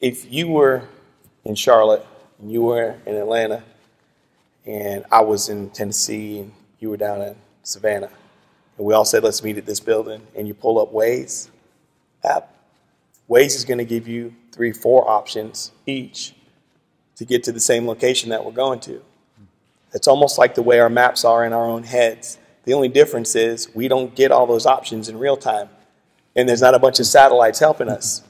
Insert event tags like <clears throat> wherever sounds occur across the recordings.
if you were in Charlotte and you were in Atlanta and I was in Tennessee and you were down in Savannah and we all said let's meet at this building and you pull up Waze app, Waze is going to give you three, four options each to get to the same location that we're going to. It's almost like the way our maps are in our own heads. The only difference is we don't get all those options in real time, and there's not a bunch of satellites helping us.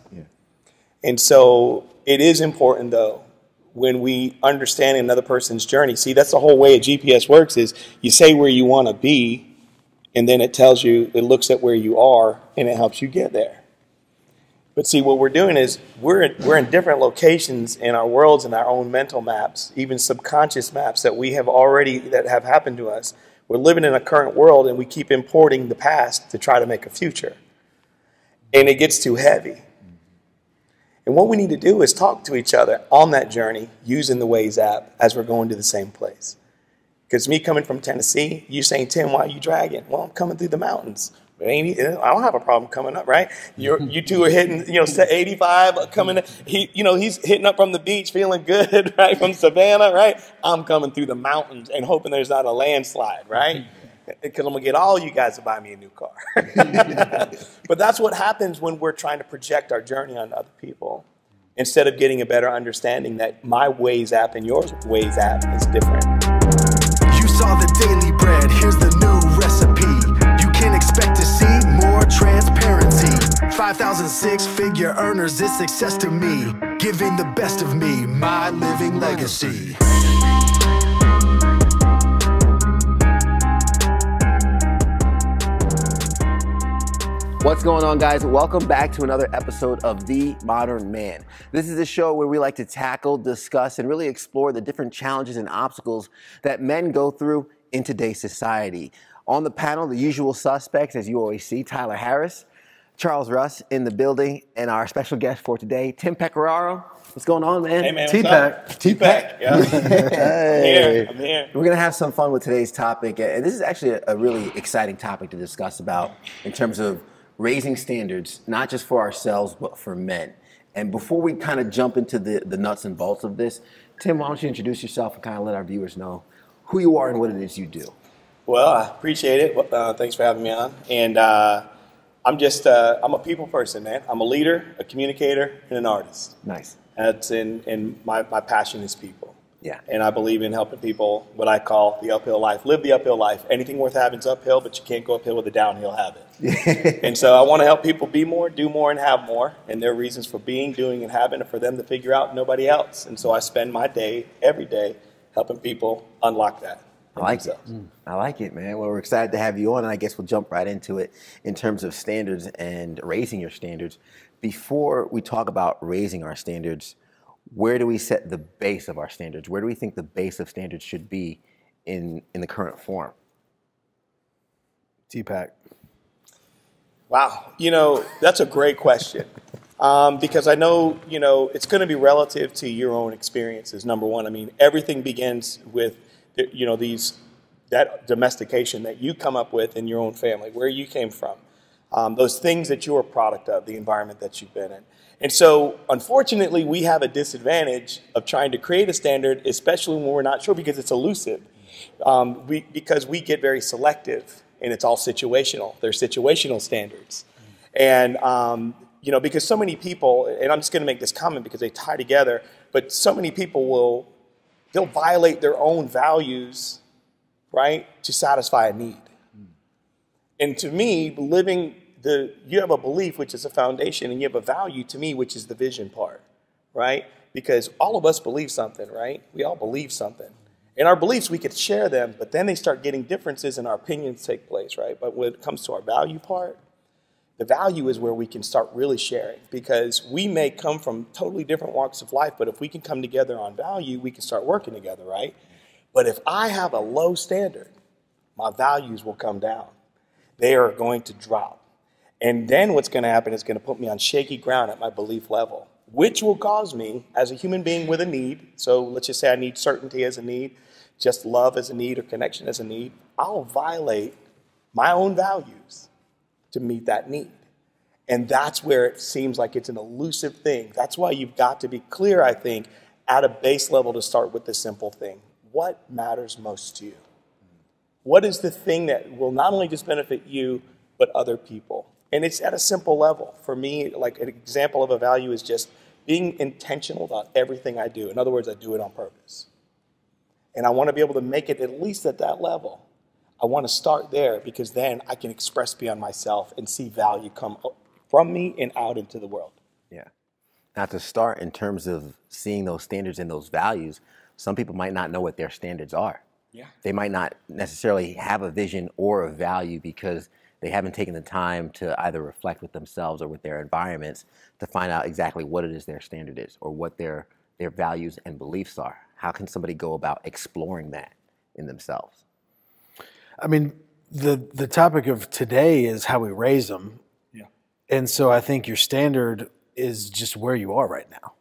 And so it is important, though, when we understand another person's journey. See, that's the whole way a GPS works: is you say where you want to be, and then it tells you, it looks at where you are, and it helps you get there. But see, what we're doing is we're, we're in different locations in our worlds and our own mental maps, even subconscious maps that we have already, that have happened to us. We're living in a current world and we keep importing the past to try to make a future. And it gets too heavy. And what we need to do is talk to each other on that journey using the Waze app as we're going to the same place. Because me coming from Tennessee, you saying, Tim, why are you dragging? Well, I'm coming through the mountains. It ain't, I don't have a problem coming up, right? you <laughs> you two are hitting, you know, 85 uh, coming. He, you know, he's hitting up from the beach, feeling good, <laughs> right, from Savannah, right? I'm coming through the mountains and hoping there's not a landslide, right? <laughs> Because I'm gonna get all you guys to buy me a new car. <laughs> but that's what happens when we're trying to project our journey on other people, instead of getting a better understanding that my Waze app and your Waze app is different. You saw the daily bread. Here's the new recipe You can expect to see more transparency. 5,006 figure earners is success to me. Giving the best of me, my living legacy. What's going on, guys? Welcome back to another episode of The Modern Man. This is a show where we like to tackle, discuss, and really explore the different challenges and obstacles that men go through in today's society. On the panel, the usual suspects, as you always see, Tyler Harris, Charles Russ in the building, and our special guest for today, Tim Pecoraro. What's going on, man? Hey, man. T-Pack. T-Pack. Yeah. <laughs> hey. I'm here. I'm here. We're going to have some fun with today's topic. And this is actually a really exciting topic to discuss about in terms of raising standards, not just for ourselves, but for men. And before we kind of jump into the, the nuts and bolts of this, Tim, why don't you introduce yourself and kind of let our viewers know who you are and what it is you do? Well, I appreciate it. Uh, thanks for having me on. And uh, I'm just, uh, I'm a people person, man. I'm a leader, a communicator, and an artist. Nice. That's in, in my, my passion is people. Yeah. And I believe in helping people, what I call the uphill life. Live the uphill life. Anything worth having is uphill, but you can't go uphill with a downhill habit. <laughs> and so I want to help people be more, do more, and have more. And their reasons for being, doing, and having, and for them to figure out nobody else. And so I spend my day, every day, helping people unlock that. I like it. Mm. I like it, man. Well, we're excited to have you on, and I guess we'll jump right into it in terms of standards and raising your standards. Before we talk about raising our standards, where do we set the base of our standards? Where do we think the base of standards should be in, in the current form? T-Pack. Wow, you know that's a great question um, because I know you know it's going to be relative to your own experiences. Number one, I mean everything begins with you know, these, that domestication that you come up with in your own family, where you came from, um, those things that you're a product of, the environment that you've been in. And so, unfortunately, we have a disadvantage of trying to create a standard, especially when we're not sure because it's elusive. Um, we, because we get very selective and it's all situational. They're situational standards. And, um, you know, because so many people, and I'm just going to make this comment because they tie together, but so many people will they'll violate their own values, right, to satisfy a need. And to me, living the, you have a belief, which is a foundation, and you have a value to me, which is the vision part, right? Because all of us believe something, right? We all believe something. And our beliefs, we could share them, but then they start getting differences and our opinions take place, right? But when it comes to our value part, the value is where we can start really sharing because we may come from totally different walks of life, but if we can come together on value, we can start working together, right? But if I have a low standard, my values will come down. They are going to drop. And then what's going to happen is going to put me on shaky ground at my belief level, which will cause me, as a human being with a need, so let's just say I need certainty as a need, just love as a need, or connection as a need, I'll violate my own values to meet that need. And that's where it seems like it's an elusive thing. That's why you've got to be clear, I think, at a base level to start with the simple thing. What matters most to you? What is the thing that will not only just benefit you, but other people? And it's at a simple level. For me, like an example of a value is just being intentional about everything I do. In other words, I do it on purpose. And I want to be able to make it at least at that level. I want to start there because then I can express beyond myself and see value come from me and out into the world. Yeah. Now, to start in terms of seeing those standards and those values, some people might not know what their standards are. Yeah. They might not necessarily have a vision or a value because they haven't taken the time to either reflect with themselves or with their environments to find out exactly what it is their standard is or what their their values and beliefs are. How can somebody go about exploring that in themselves? I mean, the the topic of today is how we raise them. Yeah. And so I think your standard is just where you are right now.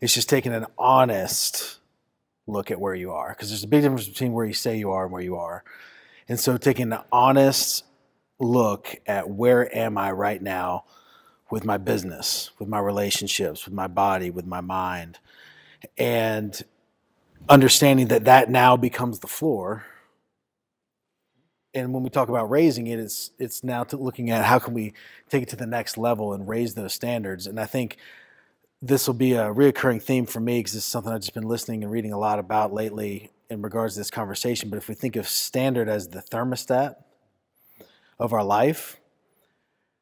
It's just taking an honest look at where you are because there's a big difference between where you say you are and where you are. And so taking an honest look at where am I right now with my business, with my relationships, with my body, with my mind, and understanding that that now becomes the floor. And when we talk about raising it, it's it's now looking at how can we take it to the next level and raise those standards. And I think this will be a reoccurring theme for me because it's something I've just been listening and reading a lot about lately in regards to this conversation. But if we think of standard as the thermostat, of our life.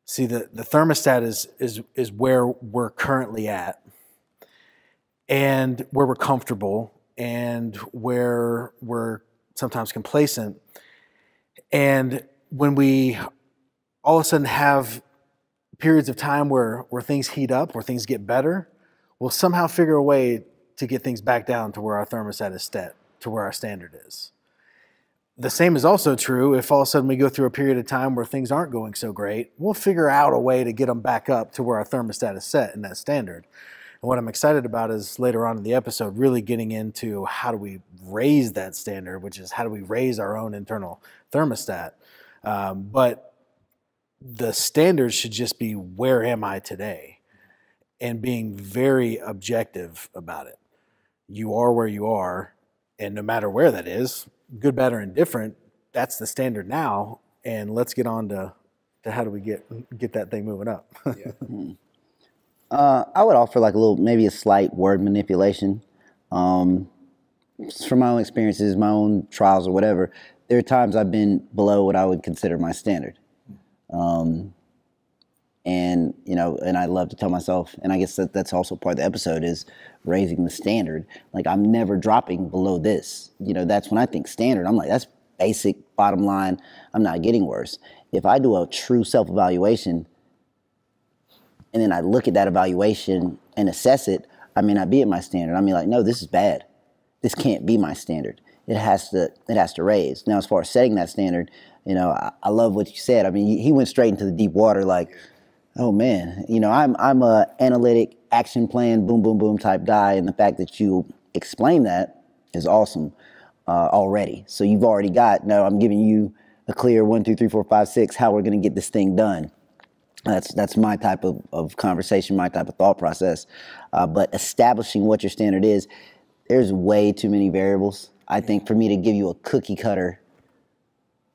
See, the, the thermostat is, is, is where we're currently at and where we're comfortable and where we're sometimes complacent. And when we all of a sudden have periods of time where, where things heat up, where things get better, we'll somehow figure a way to get things back down to where our thermostat is set, to where our standard is the same is also true if all of a sudden we go through a period of time where things aren't going so great. We'll figure out a way to get them back up to where our thermostat is set in that standard. And what I'm excited about is later on in the episode, really getting into how do we raise that standard, which is how do we raise our own internal thermostat. Um, but the standard should just be where am I today? And being very objective about it. You are where you are, and no matter where that is, good, bad, and indifferent, that's the standard now. And let's get on to, to how do we get get that thing moving up. <laughs> yeah. uh, I would offer like a little, maybe a slight word manipulation. Um, from my own experiences, my own trials or whatever, there are times I've been below what I would consider my standard. Um, and you know and i love to tell myself and i guess that that's also part of the episode is raising the standard. Like i'm never dropping below this. You know that's when i think standard i'm like that's basic bottom line. I'm not getting worse. If i do a true self-evaluation and then i look at that evaluation and assess it i may not be at my standard. I mean like no this is bad. This can't be my standard. It has to it has to raise. Now as far as setting that standard you know i, I love what you said. I mean he went straight into the deep water like Oh man, you know I'm I'm a analytic action plan boom boom boom type guy, and the fact that you explain that is awesome uh, already. So you've already got no. I'm giving you a clear one two three four five six how we're going to get this thing done. That's that's my type of, of conversation, my type of thought process. Uh, but establishing what your standard is, there's way too many variables. I think for me to give you a cookie cutter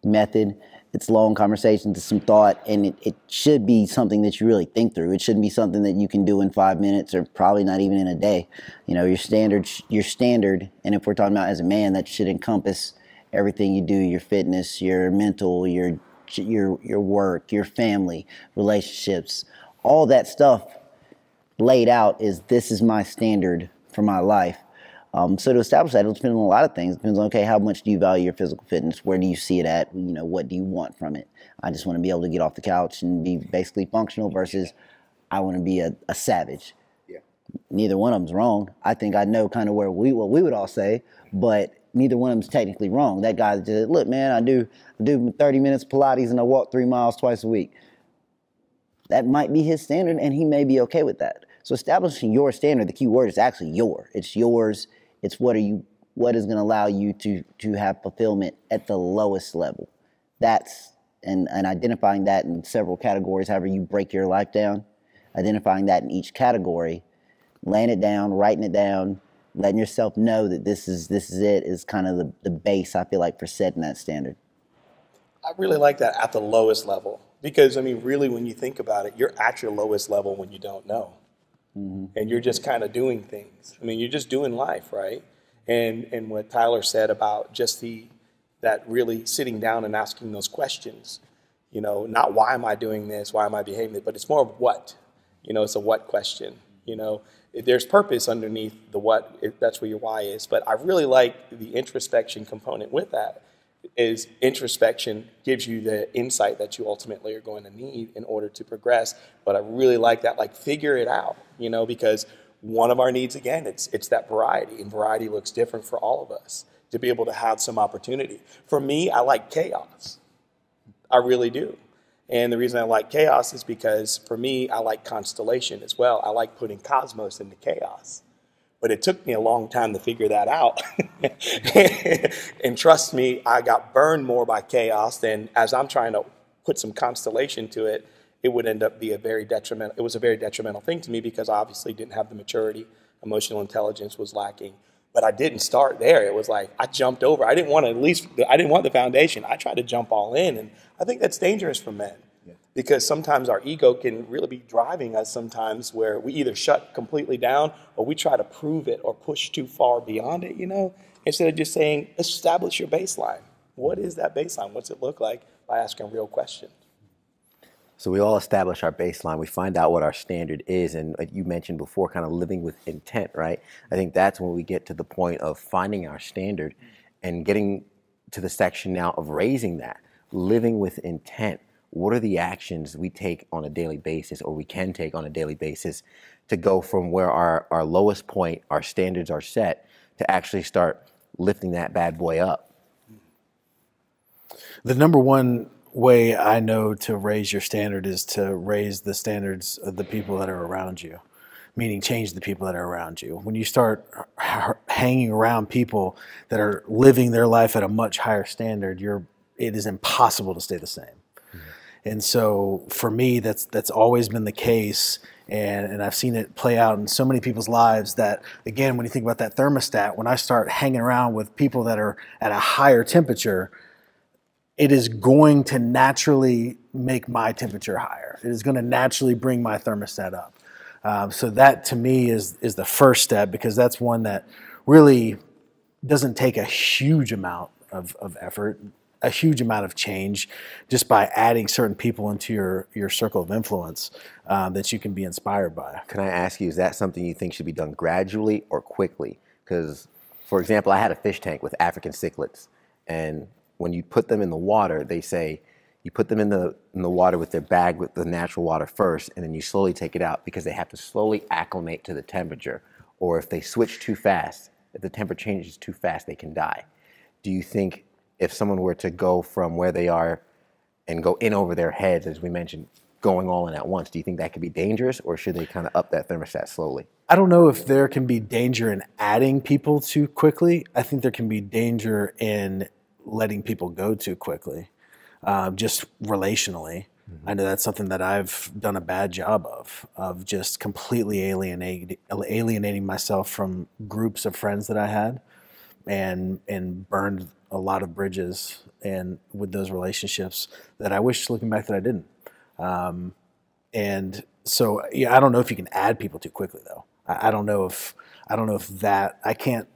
method it's long conversations, it's some thought, and it, it should be something that you really think through. It shouldn't be something that you can do in five minutes or probably not even in a day. You know, your standard, your standard, and if we're talking about as a man, that should encompass everything you do: your fitness, your mental, your your your work, your family, relationships, all that stuff laid out is this is my standard for my life um, so to establish that, it'll depend on a lot of things. It depends on okay, how much do you value your physical fitness? Where do you see it at? You know, what do you want from it? I just want to be able to get off the couch and be basically functional versus I want to be a, a savage. Yeah. Neither one of them's wrong. I think I know kind of where we what we would all say, but neither one of them's technically wrong. That guy just look, man, I do I do 30 minutes Pilates and I walk three miles twice a week. That might be his standard, and he may be okay with that. So establishing your standard, the key word is actually your. It's yours it's what are you what is going to allow you to to have fulfillment at the lowest level. That's and, and identifying that in several categories, however you break your life down, identifying that in each category, laying it down, writing it down, letting yourself know that this is this is it is kind of the, the base I feel like for setting that standard. I really like that at the lowest level because I mean, really, when you think about it, you're at your lowest level when you don't know, mm-hmm. and you're just kind of doing things. I mean, you're just doing life, right? And and what Tyler said about just the that really sitting down and asking those questions, you know, not why am I doing this, why am I behaving this, but it's more of what, you know, it's a what question, you know. There's purpose underneath the what. That's where your why is. But I really like the introspection component with that is introspection gives you the insight that you ultimately are going to need in order to progress. But I really like that, like figure it out, you know, because one of our needs again, it's it's that variety, and variety looks different for all of us to be able to have some opportunity. For me, I like chaos. I really do. And the reason I like chaos is because for me, I like constellation as well. I like putting cosmos into chaos. But it took me a long time to figure that out. <laughs> and trust me, I got burned more by chaos than as I'm trying to put some constellation to it, it would end up be a very detrimental it was a very detrimental thing to me because I obviously didn't have the maturity, emotional intelligence was lacking. But I didn't start there. It was like I jumped over. I didn't want to at least I didn't want the foundation. I tried to jump all in and I think that's dangerous for men because sometimes our ego can really be driving us sometimes where we either shut completely down or we try to prove it or push too far beyond it, you know, instead of just saying, establish your baseline. What is that baseline? What's it look like by asking real questions? So we all establish our baseline. We find out what our standard is, and like you mentioned before, kind of living with intent, right? I think that's when we get to the point of finding our standard and getting to the section now of raising that, living with intent what are the actions we take on a daily basis or we can take on a daily basis to go from where our, our lowest point, our standards are set, to actually start lifting that bad boy up? The number one way I know to raise your standard is to raise the standards of the people that are around you, meaning change the people that are around you. When you start hanging around people that are living their life at a much higher standard, you're, it is impossible to stay the same. And so for me, that's that's always been the case. And, and I've seen it play out in so many people's lives that, again, when you think about that thermostat, when I start hanging around with people that are at a higher temperature, it is going to naturally make my temperature higher. It is going to naturally bring my thermostat up. Um, so that to me is is the first step because that's one that really doesn't take a huge amount of, of effort a huge amount of change just by adding certain people into your, your circle of influence um, that you can be inspired by. Can I ask you, is that something you think should be done gradually or quickly? Because, for example, I had a fish tank with African cichlids, and when you put them in the water, they say you put them in the, in the water with their bag with the natural water first, and then you slowly take it out because they have to slowly acclimate to the temperature. Or if they switch too fast, if the temperature changes too fast, they can die. Do you think if someone were to go from where they are and go in over their heads, as we mentioned, going all in at once, do you think that could be dangerous or should they kind of up that thermostat slowly? I don't know if there can be danger in adding people too quickly. I think there can be danger in letting people go too quickly, uh, just relationally. Mm-hmm. I know that's something that I've done a bad job of, of just completely alienating, alienating myself from groups of friends that I had and, and burned a lot of bridges and with those relationships that I wish looking back that I didn't. Um, and so, yeah, I don't know if you can add people too quickly though. I, I don't know if, I don't know if that, I can't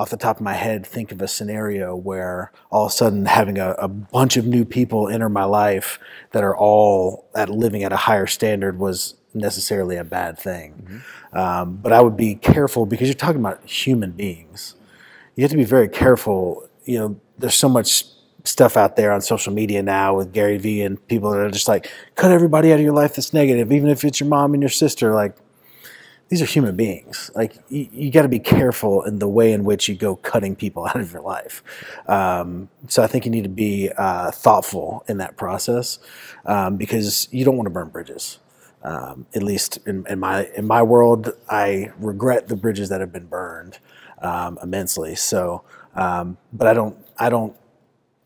off the top of my head think of a scenario where all of a sudden having a, a, bunch of new people enter my life that are all at living at a higher standard was necessarily a bad thing. Mm-hmm. Um, but I would be careful because you're talking about human beings. You have to be very careful you know, there's so much stuff out there on social media now with Gary Vee and people that are just like, cut everybody out of your life that's negative, even if it's your mom and your sister. Like, these are human beings. Like, you, you got to be careful in the way in which you go cutting people <laughs> out of your life. Um, so I think you need to be uh, thoughtful in that process um, because you don't want to burn bridges. Um, at least in, in, my in my world, I regret the bridges that have been burned um, immensely. So um, but I don't, I don't,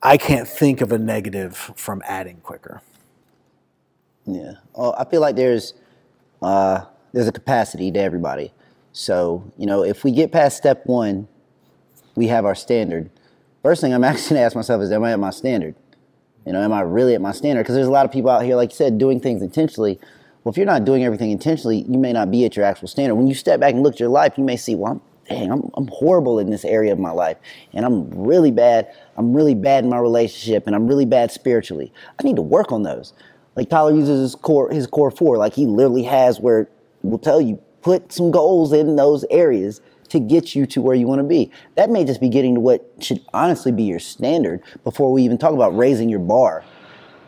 I can't think of a negative from adding quicker. Yeah. Well, I feel like there's uh, there's a capacity to everybody. So you know, if we get past step one, we have our standard. First thing I'm <laughs> actually gonna ask myself is, am I at my standard? You know, am I really at my standard? Because there's a lot of people out here, like you said, doing things intentionally. Well, if you're not doing everything intentionally, you may not be at your actual standard. When you step back and look at your life, you may see, well, I'm, dang, I'm, I'm horrible in this area of my life, and I'm really bad. I'm really bad in my relationship, and I'm really bad spiritually. I need to work on those. Like Tyler uses his core, his core four. Like he literally has where will tell you put some goals in those areas to get you to where you want to be. That may just be getting to what should honestly be your standard before we even talk about raising your bar.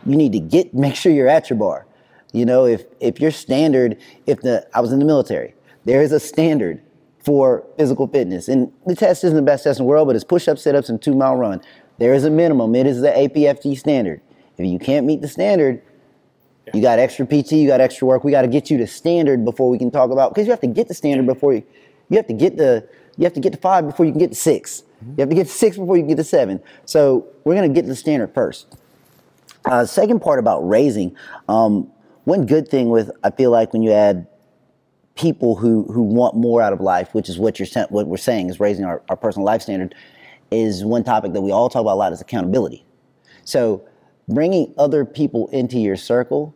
You need to get make sure you're at your bar. You know, if if your standard, if the I was in the military, there is a standard for physical fitness. And the test isn't the best test in the world, but it's push-ups, sit-ups, and two-mile run. There is a minimum. It is the APFT standard. If you can't meet the standard, you got extra PT, you got extra work. We got to get you to standard before we can talk about because you have to get the standard before you you have to get the you have to get to five before you can get to 6 You have to get to six before you can get to seven. So we're gonna get to the standard first. Uh, second part about raising, um, one good thing with I feel like when you add people who who want more out of life, which is what you're what we're saying is raising our, our personal life standard, is one topic that we all talk about a lot is accountability. So bringing other people into your circle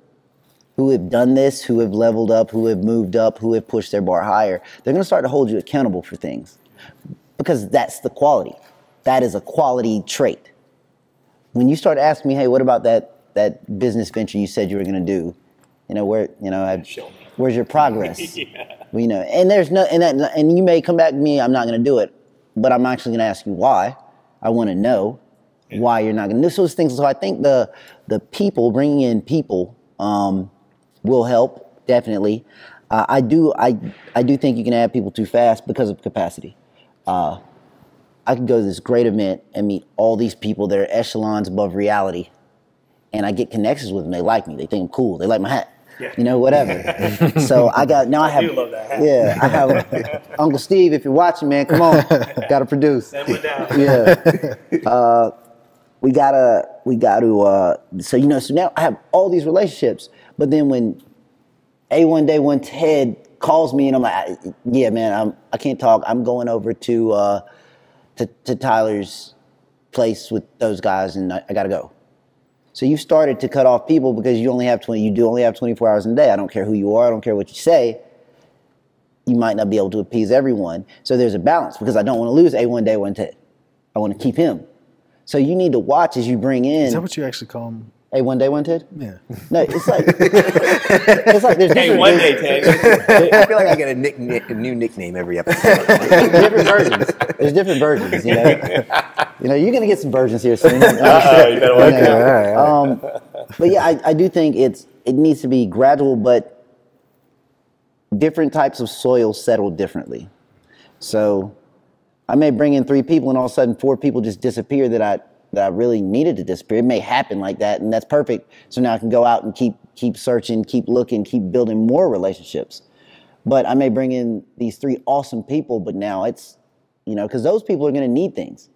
who have done this, who have leveled up, who have moved up, who have pushed their bar higher, they're going to start to hold you accountable for things because that's the quality. That is a quality trait. When you start asking me, hey, what about that that business venture you said you were going to do? You know where you know I, where's your progress? <laughs> yeah. You know, and there's no and that and you may come back to me, I'm not going to do it, but I'm actually going to ask you why. I want to know why you're not going to do those things. So I think the the people bringing in people um, will help definitely. Uh, I do I I do think you can add people too fast because of capacity. Uh, I could go to this great event and meet all these people that are echelons above reality, and I get connections with them. They like me. They think I'm cool. They like my hat. Yeah. You know, whatever. <laughs> so I got now I have yeah I have <laughs> Uncle Steve. If you're watching, man, come on, got to produce. <laughs> Yeah. Uh, we gotta we gotta uh, so you know so now I have all these relationships, but then when a one day when Ted calls me and I'm like, yeah, man, I'm I can't talk. I'm going over to uh, to, to Tyler's place with those guys, and I, I got to go. So you've started to cut off people because you only have 20. You do only have 24 hours in a day. I don't care who you are. I don't care what you say. You might not be able to appease everyone. So there's a balance because I don't want to lose a one day one Ted. I want to keep him. So you need to watch as you bring in. Is that what you actually call him? A one day one Ted? Yeah. No, it's like <laughs> it's like there's Hey, different, one day, Ted. <laughs> I feel like I get a, nick, nick, a new nickname every episode. different versions. There's different versions, you know. You know, you're gonna get some versions here soon. <laughs> Uh-oh, you better work You it know, out. Um, but yeah, I, I do think it's it needs to be gradual, but different types of soil settle differently. So I may bring in three people, and all of a sudden four people just disappear that I that I really needed to disappear. It may happen like that, and that's perfect. So now I can go out and keep keep searching, keep looking, keep building more relationships. But I may bring in these three awesome people, but now it's you know because those people are going to need things.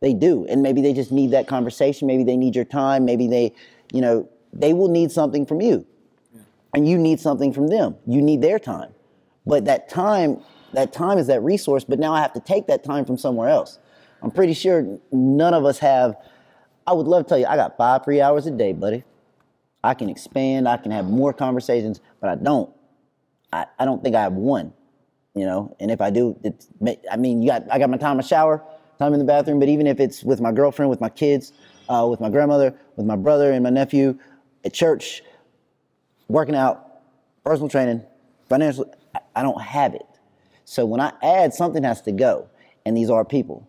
They do, and maybe they just need that conversation. Maybe they need your time. Maybe they, you know, they will need something from you, and you need something from them. You need their time, but that time, that time is that resource. But now I have to take that time from somewhere else. I'm pretty sure none of us have. I would love to tell you, I got five free hours a day, buddy. I can expand. I can have more conversations, but I don't. I, I don't think I have one, you know. And if I do, it's. I mean, you got. I got my time in shower, time in the bathroom. But even if it's with my girlfriend, with my kids, uh, with my grandmother, with my brother and my nephew, at church, working out, personal training, financial, I, I don't have it. So when I add, something has to go, and these are people.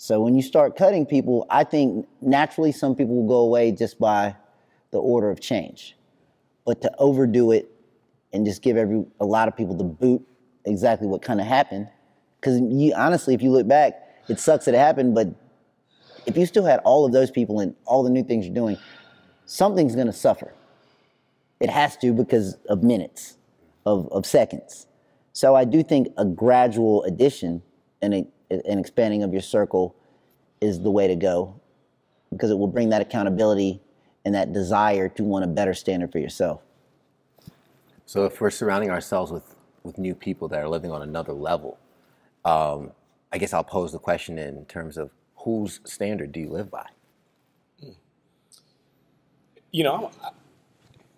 So when you start cutting people, I think naturally some people will go away just by the order of change. But to overdo it and just give every a lot of people the boot exactly what kind of happened, because you honestly, if you look back, it sucks that it happened. But if you still had all of those people and all the new things you're doing, something's going to suffer. It has to because of minutes, of, of seconds. So I do think a gradual addition and a, an expanding of your circle is the way to go. because it will bring that accountability and that desire to want a better standard for yourself. So if we're surrounding ourselves with, with new people that are living on another level, um, I guess I'll pose the question in terms of whose standard do you live by? You know,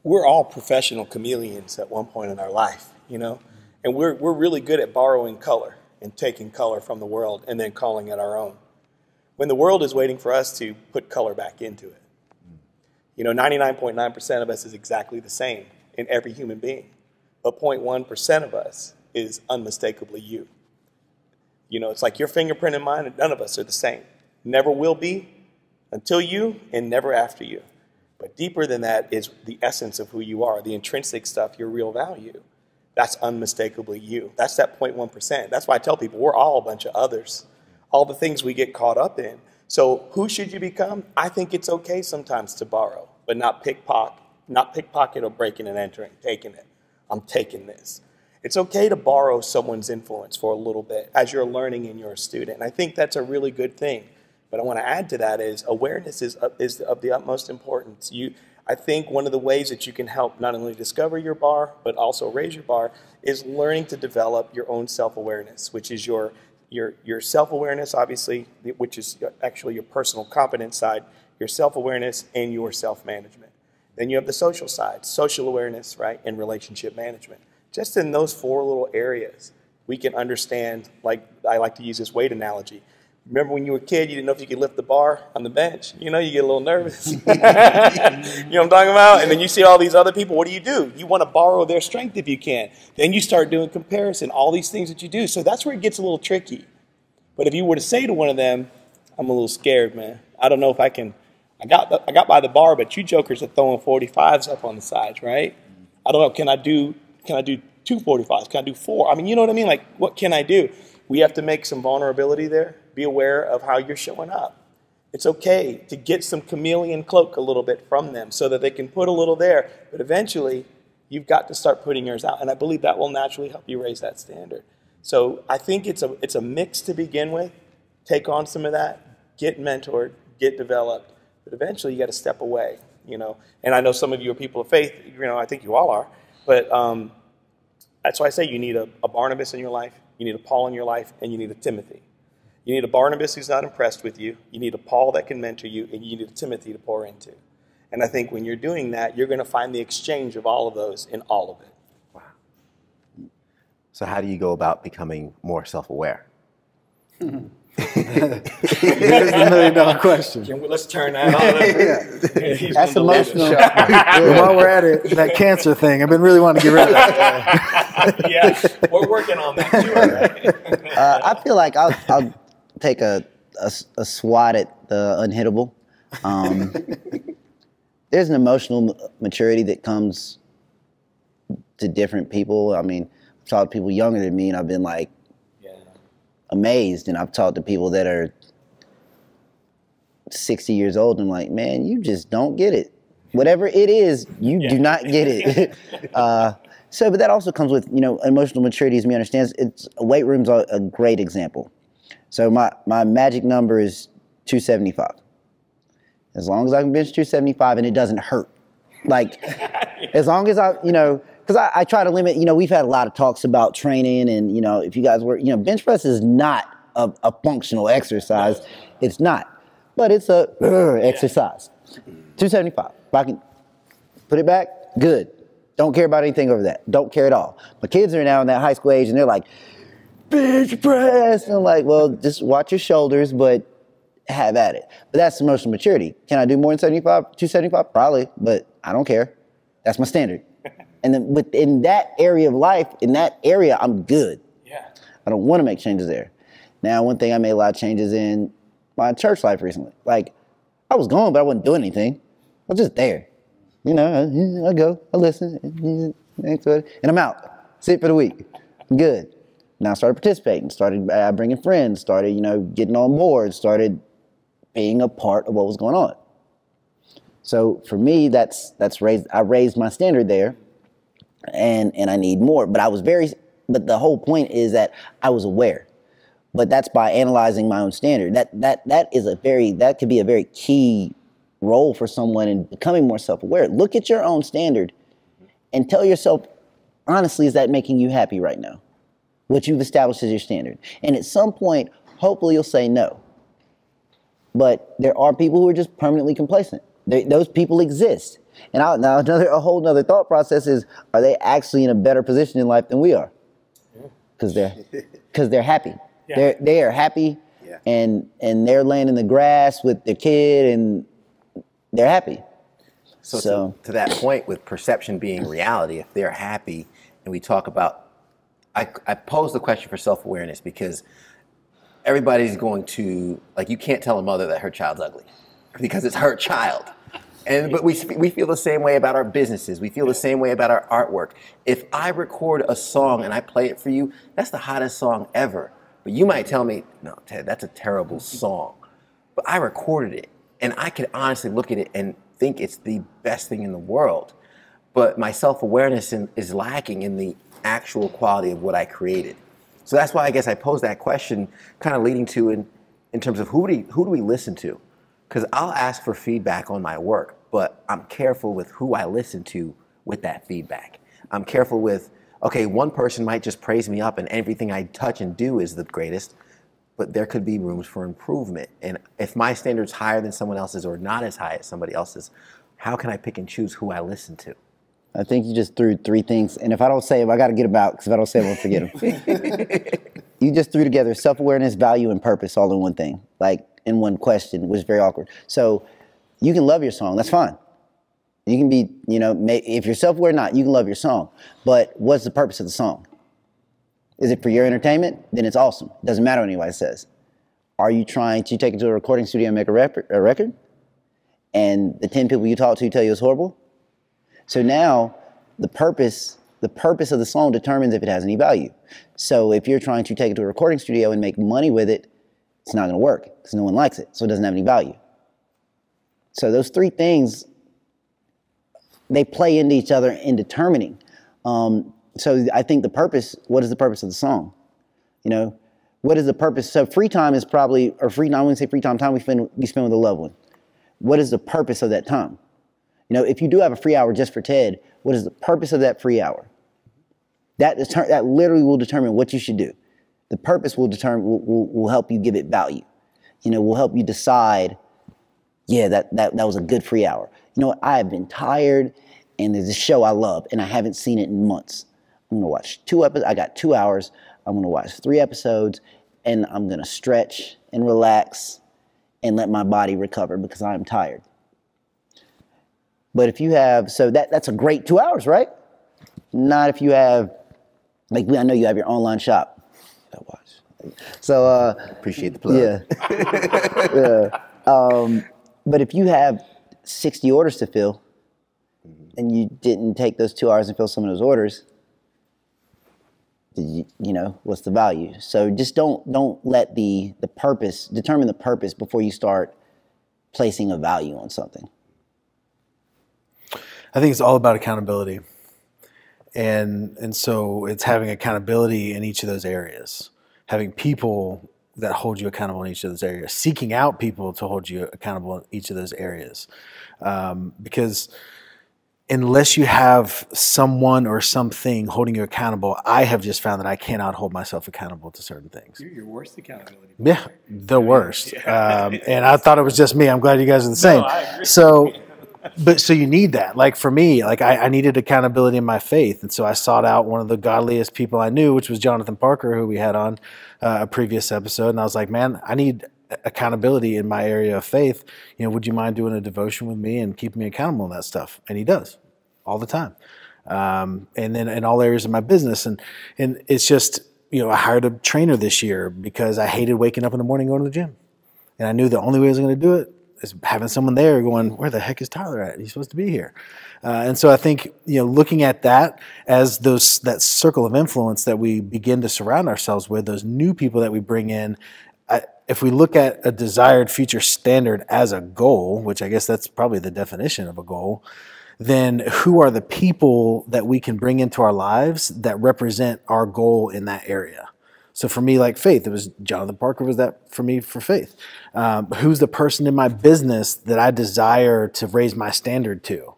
we're all professional chameleons at one point in our life, you know, and we're, we're really good at borrowing color and taking color from the world and then calling it our own. When the world is waiting for us to put color back into it. You know, 99.9% of us is exactly the same in every human being, but 0.1% of us is unmistakably you. You know, it's like your fingerprint and mine, and none of us are the same. Never will be until you, and never after you. But deeper than that is the essence of who you are, the intrinsic stuff, your real value. That's unmistakably you. That's that 0.1%. That's why I tell people we're all a bunch of others, all the things we get caught up in. So, who should you become? I think it's okay sometimes to borrow, but not pickpocket, not pickpocket or breaking and entering, taking it. I'm taking this. It's okay to borrow someone's influence for a little bit as you're learning and you're a student. And I think that's a really good thing. But I want to add to that is awareness is, is of the utmost importance. You, I think one of the ways that you can help not only discover your bar, but also raise your bar is learning to develop your own self awareness, which is your, your, your self awareness, obviously, which is actually your personal competence side, your self awareness, and your self management. Then you have the social side, social awareness, right, and relationship management. Just in those four little areas, we can understand, like I like to use this weight analogy. Remember when you were a kid, you didn't know if you could lift the bar on the bench. You know, you get a little nervous. <laughs> <laughs> you know what I'm talking about? And then you see all these other people. What do you do? You want to borrow their strength if you can. Then you start doing comparison, all these things that you do. So that's where it gets a little tricky. But if you were to say to one of them, I'm a little scared, man. I don't know if I can. I got, I got by the bar, but you jokers are throwing 45s up on the sides, right? I don't know. Can I do can I do two 45s? Can I do four? I mean, you know what I mean? Like, what can I do? We have to make some vulnerability there. Be aware of how you're showing up. It's okay to get some chameleon cloak a little bit from them so that they can put a little there. But eventually, you've got to start putting yours out. And I believe that will naturally help you raise that standard. So I think it's a, it's a mix to begin with. Take on some of that, get mentored, get developed. But eventually, you got to step away, you know. And I know some of you are people of faith. You know, I think you all are. But um, that's why I say you need a, a Barnabas in your life, you need a Paul in your life, and you need a Timothy. You need a Barnabas who's not impressed with you, you need a Paul that can mentor you, and you need a Timothy to pour into. And I think when you're doing that, you're going to find the exchange of all of those in all of it. Wow. So, how do you go about becoming more self aware? <laughs> Here's the million dollar question. We, let's turn that on. <laughs> That's emotional. While we're at it, that cancer thing, I've been really wanting to get rid of that. <laughs> yeah, we're working on that too. Right? uh, I feel like I'll, I'll take a, a, a, swat at the unhittable. Um, <laughs> there's an emotional maturity that comes to different people. I mean, I've talked to people younger than me, and I've been like, amazed. And I've talked to people that are 60 years old and I'm like, man, you just don't get it. Whatever it is, you yeah. do not get it. <laughs> uh, so, but that also comes with, you know, emotional maturity as me understands. It's weight room's a, a great example. So my, my magic number is 275. As long as I can bench 275 and it doesn't hurt. Like, <laughs> as long as I, you know, because I, I, try to limit, you know, we've had a lot of talks about training and, you know, if you guys were, you know, bench press is not a, a functional exercise. It's not. But it's a <clears throat> uh, exercise. 275. If I can put it back, good. Don't care about anything over that. Don't care at all. My kids are now in that high school age and they're like, bench press. And I'm like, well, just watch your shoulders, but have at it. But that's emotional maturity. Can I do more than 75, 275? Probably, but I don't care. That's my standard. And then within that area of life, in that area, I'm good. Yeah. I don't want to make changes there. Now, one thing I made a lot of changes in my church life recently. Like, I was going, but I wasn't doing anything. I was just there. You know, I, I go, I listen, and I'm out. Sit for the week. I'm good. Now I started participating, started uh, bringing friends, started, you know, getting on board, started being a part of what was going on. So for me, that's that's raised. I raised my standard there, and and I need more. But I was very. But the whole point is that I was aware. but that's by analyzing my own standard. That that that is a very that could be a very key role for someone in becoming more self-aware. Look at your own standard and tell yourself honestly, is that making you happy right now? What you've established as your standard. And at some point, hopefully you'll say no. But there are people who are just permanently complacent. They, those people exist. And I, now another a whole other thought process is: Are they actually in a better position in life than we are? Because they're <laughs> because they're happy. Yeah. They're they are happy, Yeah. and and they're laying in the grass with their kid, and they're happy. So, to- So- to, that point, with perception being reality, if they're happy, and we talk about, I, I pose the question for self awareness because everybody's going to like you can't tell a mother that her child's ugly because it's her child. And but we we feel the same way about our businesses. We feel the same way about our artwork. If I record a song and I play it for you, that's the hottest song ever. But you might tell me, "No, Ted, that's a terrible mm-hmm. song." But I recorded it, and I can honestly look at it and think it's the best thing in the world. But my self awareness is lacking in the actual quality of what I created. So that's why I guess I posed that question, kind of leading to in, in terms of who do, who do we listen to? Because I'll ask for feedback on my work, but I'm careful with who I listen to with that feedback. I'm careful with, okay, one person might just praise me up and everything I touch and do is the greatest, but there could be rooms for improvement. And if my standard's higher than someone else's or not as high as somebody else's, how can I pick and choose who I listen to? I think you just threw three things, and if I don't say them, I got to get them out because if I don't say them, I'll forget them. <laughs> you just threw together self-awareness, value, and purpose all in one thing, like in one question, which is very awkward. So you can love your song, that's fine. You can be, you know, if you're self-aware or not, you can love your song. But what's the purpose of the song? Is it for your entertainment? Then it's awesome. It doesn't matter what anybody says. Are you trying to take it to a recording studio and make a, rep- a record? And the 10 people you talk to tell you it's horrible? So now the purpose, the purpose of the song determines if it has any value. So if you're trying to take it to a recording studio and make money with it, it's not going to work because no one likes it. So it doesn't have any value. So those three things, they play into each other in determining. Um, so I think the purpose, what is the purpose of the song? You know, what is the purpose? So free time is probably, or free, I wouldn't say free time, time we spend, we spend with a loved one. What is the purpose of that time? You know, if you do have a free hour just for Ted, what is the purpose of that free hour? That, deter- that literally will determine what you should do. The purpose will determine, will, will, will help you give it value. You know, will help you decide, yeah, that, that, that was a good free hour. You know what? I have been tired and there's a show I love and I haven't seen it in months. I'm gonna watch two episodes. I got two hours. I'm gonna watch three episodes and I'm gonna stretch and relax and let my body recover because I'm tired. But if you have, so that, that's a great two hours, right? Not if you have, like I know you have your online shop. I watch. So, uh, Appreciate the plug. yeah. <laughs> yeah. Um, but if you have 60 orders to fill mm-hmm. and you didn't take those two hours and fill some of those orders, you, you know, what's the value? So just don't don't let the the purpose determine the purpose before you start placing a value on something. I think it's all about accountability. And and so it's having accountability in each of those areas. Having people that hold you accountable in each of those areas. Seeking out people to hold you accountable in each of those areas. Um, because unless you have someone or something holding you accountable, I have just found that I cannot hold myself accountable to certain things. You're your worst accountability. Yeah, the worst. <laughs> Um, and I thought it was just me. I'm glad you guys are the same. Agree. So, <laughs> but so you need that. Like for me, like I, I needed accountability in my faith, and so I sought out one of the godliest people I knew, which was Jonathan Parker, who we had on uh, a previous episode. And I was like, man, I need accountability in my area of faith. You know, would you mind doing a devotion with me and keeping me accountable on that stuff? And he does all the time. Um, and then in all areas of my business, and and it's just you know I hired a trainer this year because I hated waking up in the morning going to the gym, and I knew the only way I was going to do it is having someone there going, "Where the heck is Tyler at? He's supposed to be here." Uh, and so I think you know looking at that as those that circle of influence that we begin to surround ourselves with, those new people that we bring in. I, if we look at a desired future standard as a goal, which I guess that's probably the definition of a goal, then who are the people that we can bring into our lives that represent our goal in that area? So for me, like faith, it was Jonathan Parker was that for me for faith. Um, who's the person in my business that I desire to raise my standard to?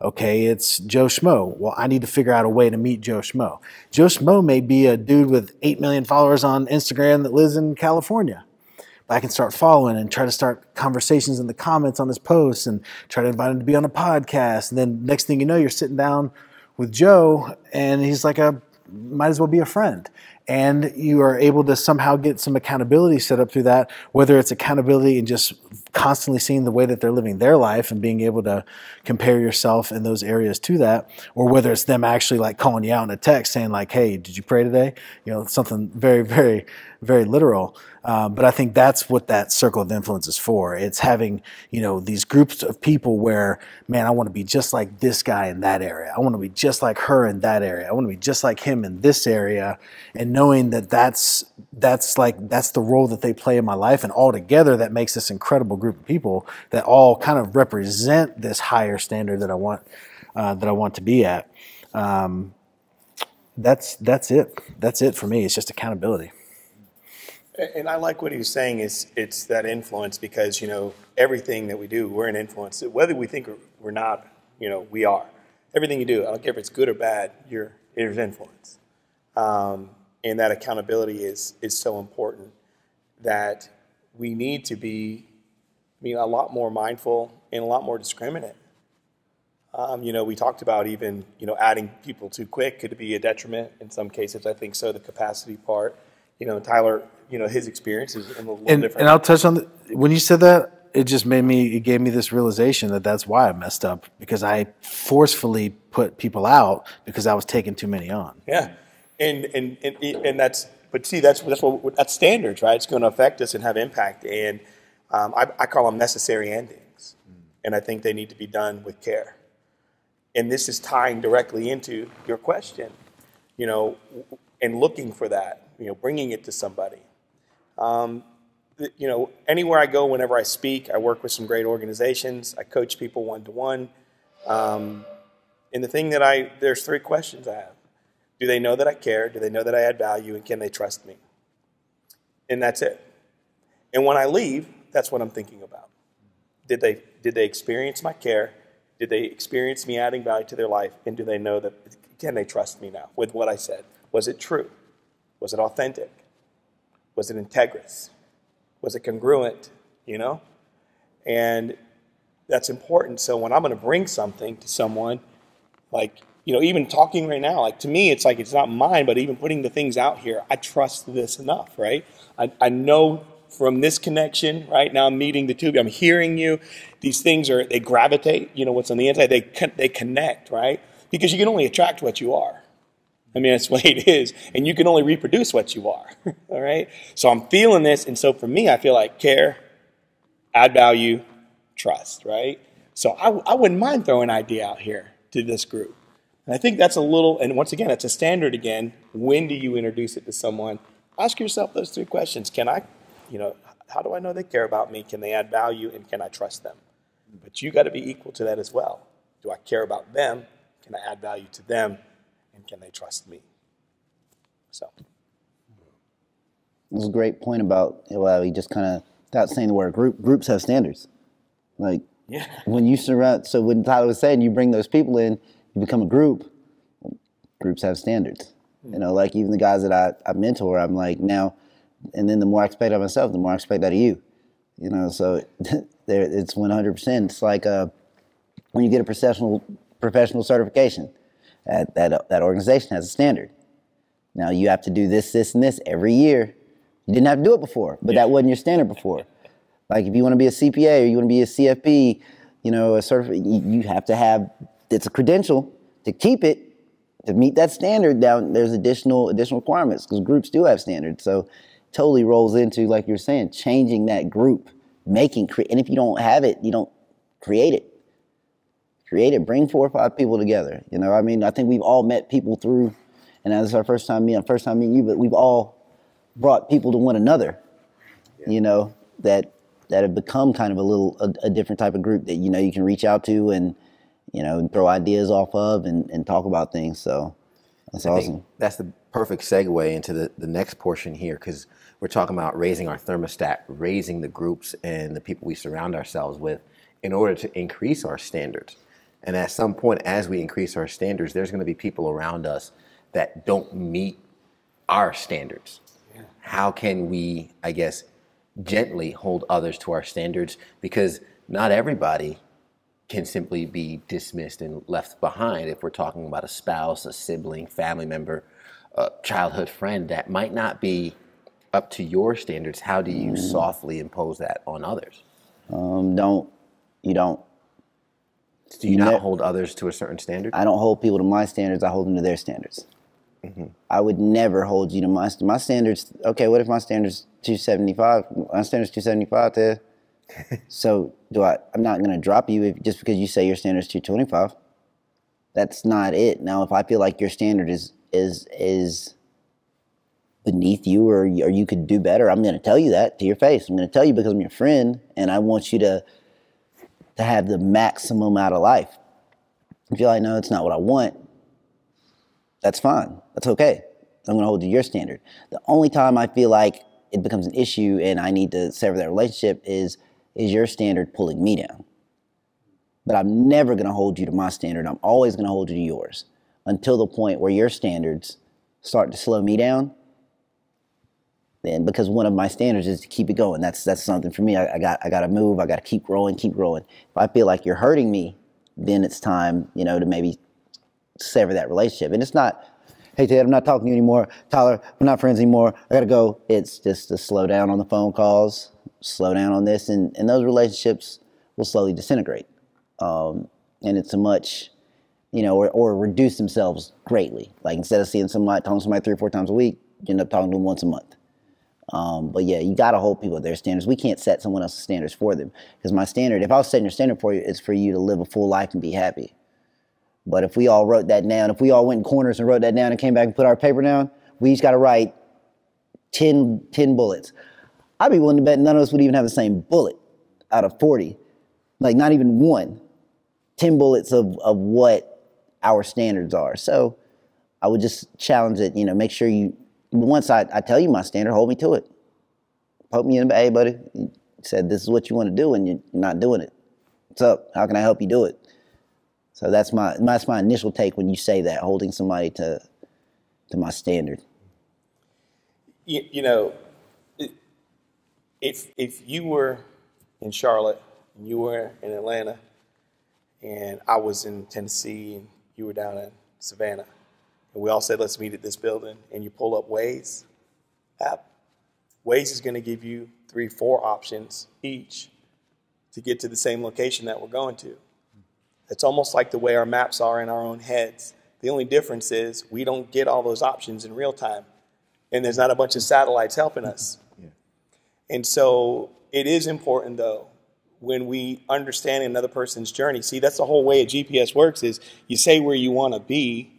Okay, it's Joe Schmo. Well, I need to figure out a way to meet Joe Schmo. Joe Schmo may be a dude with 8 million followers on Instagram that lives in California. But I can start following and try to start conversations in the comments on his posts and try to invite him to be on a podcast. And then next thing you know, you're sitting down with Joe and he's like a, might as well be a friend and you are able to somehow get some accountability set up through that, whether it's accountability and just constantly seeing the way that they're living their life and being able to compare yourself in those areas to that, or whether it's them actually like calling you out in a text saying like, "Hey, did you pray today?" You know, something very, <laughs> very, very literal. Um, but I think that's what that circle of influence is for. It's having, you know, these groups of people where, man, I want to be just like this guy in that area. I want to be just like her in that area. I want to be just like him in this area. And knowing that that's, that's like, that's the role that they play in my life. And all together, that makes this incredible group of people that all kind of represent this higher standard that I want, uh, that I want to be at. Um, that's, that's it. That's it for me. It's just accountability. And I like what he was saying is it's that influence because, you know, everything that we do, we're an influence. Whether we think we're not, you know, we are. Everything you do, I don't care if it's good or bad, you're, there's influence. Um, and that accountability is, is so important that we need to be, I mean, a lot more mindful and a lot more discriminate. Um, you know, we talked about even, you know, adding people too quick could be a detriment in some cases. I think so, the capacity part you know, Tyler, you know, his experience is a little and, different. And I'll touch on the, when you said that, it just made me, it gave me this realization that that's why I messed up because I forcefully put people out because I was taking too many on. Yeah, and and and, and that's but see that's that's what that's standards, right? It's going to affect us and have impact, and um, I, I call them necessary endings, and I think they need to be done with care. And this is tying directly into your question, you know, and looking for that you know, bringing it to somebody. Um, you know, anywhere I go, whenever I speak, I work with some great organizations. I coach people one to one. And the thing that I, there's three questions I have. Do they know that I care? Do they know that I add value? And can they trust me? And that's it. And when I leave, that's what I'm thinking about. Did they, did they experience my care? Did they experience me adding value to their life? And do they know that, can they trust me now with what I said? Was it true? Was it authentic? Was it integrous? Was it congruent? You know? And that's important. So when I'm going to bring something to someone, like, you know, even talking right now, like to me, it's like it's not mine, but even putting the things out here, I trust this enough, right? I, I know from this connection, right now I'm meeting the two I'm hearing you. These things are, they gravitate, you know, what's on the inside, they, they connect, right? Because you can only attract what you are. I mean, <laughs> that's the way it is. And you can only reproduce what you are. <laughs> All right? So I'm feeling this. And so for me, I feel like care, add value, trust, right? So I, I wouldn't mind throwing an idea out here to this group. And I think that's a little, and once again, it's a standard again. When do you introduce it to someone? Ask yourself those three questions. Can I, you know, how do I know they care about me? Can they add value? And can I trust them? But you got to be equal to that as well. Do I care about them? Can I add value to them? and can they trust me? So. It was a great point about well, he just kind of without saying the word group. Groups have standards. Like yeah. when you surround, so when Tyler was saying you bring those people in, you become a group. Groups have standards. You know, like even the guys that I, I mentor, I'm like now, and then the more I expect of myself, the more I expect out of you. You know, so <laughs> there it's 100. percent It's like uh, when you get a professional professional certification that, that, that organization has a standard. Now you have to do this, this, and this every year. You didn't have to do it before, but that wasn't your standard before. Like if you want to be a CPA or you want to be a CFP, you know, a certif- you have to have it's a credential to keep it to meet that standard. Now there's additional additional requirements because groups do have standards. So totally rolls into like you're saying, changing that group, making and if you don't have it, you don't create it create it, bring four or five people together. You know, I mean, I think we've all met people through, and this is our first time meeting, first time meeting you, but we've all brought people to one another. Yeah. You know that that have become kind of a little a, a, different type of group that you know you can reach out to and you know throw ideas off of and, and talk about things. So that's I awesome. That's the perfect segue into the, the next portion here because we're talking about raising our thermostat, raising the groups and the people we surround ourselves with in order to increase our standards. And at some point, as we increase our standards, there's going to be people around us that don't meet our standards. Yeah. How can we, I guess, gently hold others to our standards? Because not everybody can simply be dismissed and left behind if we're talking about a spouse, a sibling, family member, a childhood friend that might not be up to your standards. How do you mm. softly impose that on others? Um, don't you don't. Do you, you not ne- hold others to a certain standard? I don't hold people to my standards. I hold them to their standards. Mm-hmm. I would never hold you to my my standards. Okay, what if my standards two seventy five? My standards two seventy five. There so do I? I'm not going to drop you if, just because you say your standard is 225. That's not it. Now, if I feel like your standard is is is beneath you or or you could do better, I'm going to tell you that to your face. I'm going to tell you because I'm your friend, and I want you to to have the maximum out of life. If you're like, no, it's not what I want, that's fine. That's okay. I'm going to hold to your standard. The only time I feel like it becomes an issue and I need to sever that relationship is is your standard pulling me down. But I'm never going to hold you to my standard. I'm always going to hold you to yours until the point where your standards start to slow me down. Then, because one of my standards is to keep it going. That's that's something for me. I, I got I got to move. I got to keep growing, keep growing. If I feel like you're hurting me, then it's time, you know, to maybe sever that relationship. And it's not, hey Ted, I'm not talking to you anymore. Tyler, we're not friends anymore. I gotta go. It's just to slow down on the phone calls, slow down on this, and, and those relationships will slowly disintegrate. Um, and it's a much, you know, or, or reduce themselves greatly. Like instead of seeing somebody, talking to somebody three or four times a week, you end up talking to them once a month. Um, but yeah, you got to hold people to their standards. We can't set someone else's standards for them because my standard, if I was setting your standard for you, it's for you to live a full life and be happy. But if we all wrote that down, if we all went in corners and wrote that down and came back and put our paper down, we each got to write 10, 10 bullets. I'd be willing to bet none of us would even have the same bullet out of 40. Like not even one. 10 bullets of, of what our standards are. So I would just challenge it, you know, make sure you, once I, I tell you my standard, hold me to it. Poke me in the, hey buddy, you said this is what you want to do and you're not doing it. What's up? How can I help you do it? So that's my, that's my initial take when you say that, holding somebody to, to my standard. You, you know, if if you were in Charlotte and you were in Atlanta and I was in Tennessee and you were down in Savannah and we all said let's meet at this building and you pull up Waze app, Waze is going to give you three, four options each to get to the same location that we're going to. It's almost like the way our maps are in our own heads. The only difference is we don't get all those options in real time. And there's not a bunch of satellites helping us. And so it is important though when we understand another person's journey. See, that's the whole way a GPS works is you say where you want to be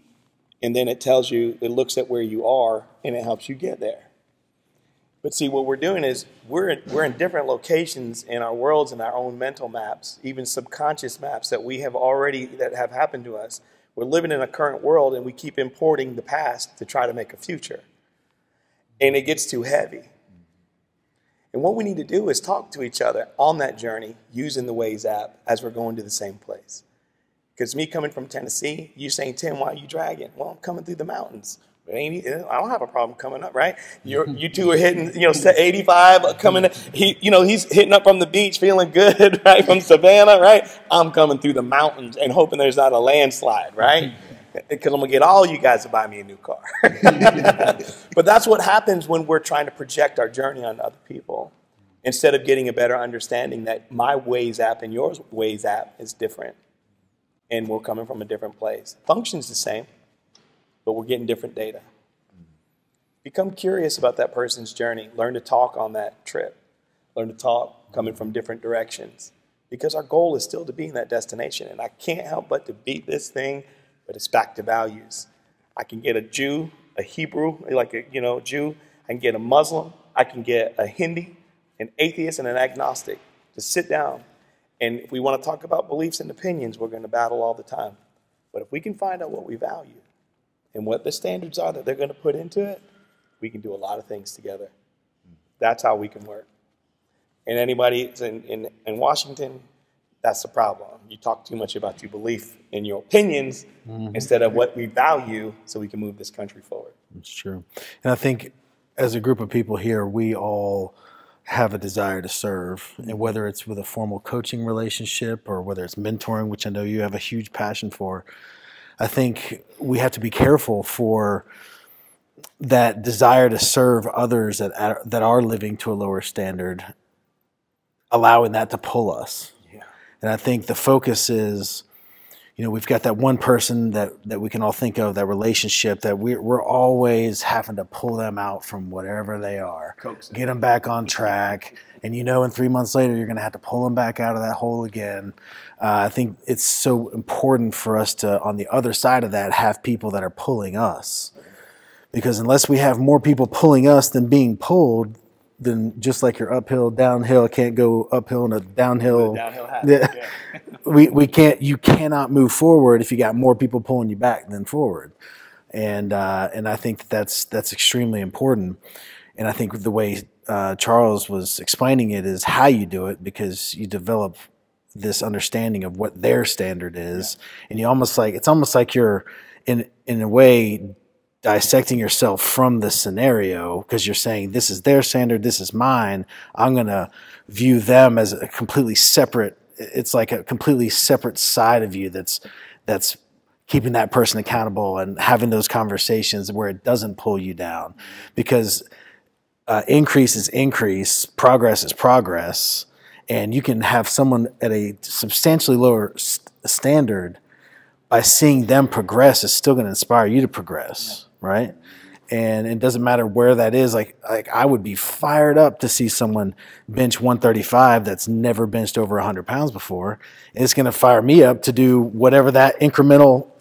and then it tells you it looks at where you are and it helps you get there. But see, what we're doing is we're in, we're in different locations in our worlds and our own mental maps, even subconscious maps that we have already that have happened to us. We're living in a current world and we keep importing the past to try to make a future. And it gets too heavy. And what we need to do is talk to each other on that journey using the Waze app as we're going to the same place. Because me coming from Tennessee, you saying, Tim, why are you dragging? Well, I'm coming through the mountains. I don't have a problem coming up, right? You're, <laughs> you two are hitting, you know, 85 uh, coming. He, you know, he's hitting up from the beach, feeling good, <laughs> right? From Savannah, right? I'm coming through the mountains and hoping there's not a landslide, right? <laughs> <laughs> because I'm gonna get all you guys to buy me a new car. <laughs> but that's what happens when we're trying to project our journey on other people instead of getting a better understanding that my Waze app and yours Waze app is different and we're coming from a different place. Function's the same, but we're getting different data. Become curious about that person's journey. Learn to talk on that trip. Learn to talk coming from different directions because our goal is still to be in that destination. And I can't help but to beat this thing but it's back to values. I can get a Jew, a Hebrew, like a you know Jew. I can get a Muslim. I can get a Hindi, an atheist, and an agnostic to sit down. And if we want to talk about beliefs and opinions, we're going to battle all the time. But if we can find out what we value and what the standards are that they're going to put into it, we can do a lot of things together. That's how we can work. And anybody in, in, in Washington, that's the problem. You talk too much about your belief and your opinions mm-hmm. instead of what we value so we can move this country forward. It's true. And I think as a group of people here, we all have a desire to serve. And whether it's with a formal coaching relationship or whether it's mentoring, which I know you have a huge passion for, I think we have to be careful for that desire to serve others that are, that are living to a lower standard, allowing that to pull us. And I think the focus is you know, we've got that one person that, that we can all think of, that relationship that we're, we're always having to pull them out from whatever they are, Coaxing. get them back on track. And you know, in three months later, you're going to have to pull them back out of that hole again. Uh, I think it's so important for us to, on the other side of that, have people that are pulling us. Because unless we have more people pulling us than being pulled, then just like your uphill, downhill can't go uphill in a downhill. downhill yeah. yeah. <laughs> we, we can't, you cannot move forward if you got more people pulling you back than forward. And, uh, and I think that that's, that's extremely important. And I think the way uh, Charles was explaining it is how you do it because you develop this understanding of what their standard is. Yeah. And you almost like, it's almost like you're in, in a way dissecting yourself from the scenario because you're saying this is their standard, this is mine. I'm going to view them as a completely separate. It's like a completely separate side of you that's that's keeping that person accountable and having those conversations where it doesn't pull you down because uh, increase is increase, progress is progress, and you can have someone at a substantially lower st- standard by seeing them progress is still going to inspire you to progress right? And it doesn't matter where that is. Like, like I would be fired up to see someone bench 135 that's never benched over 100 pounds before. And it's going to fire me up to do whatever that incremental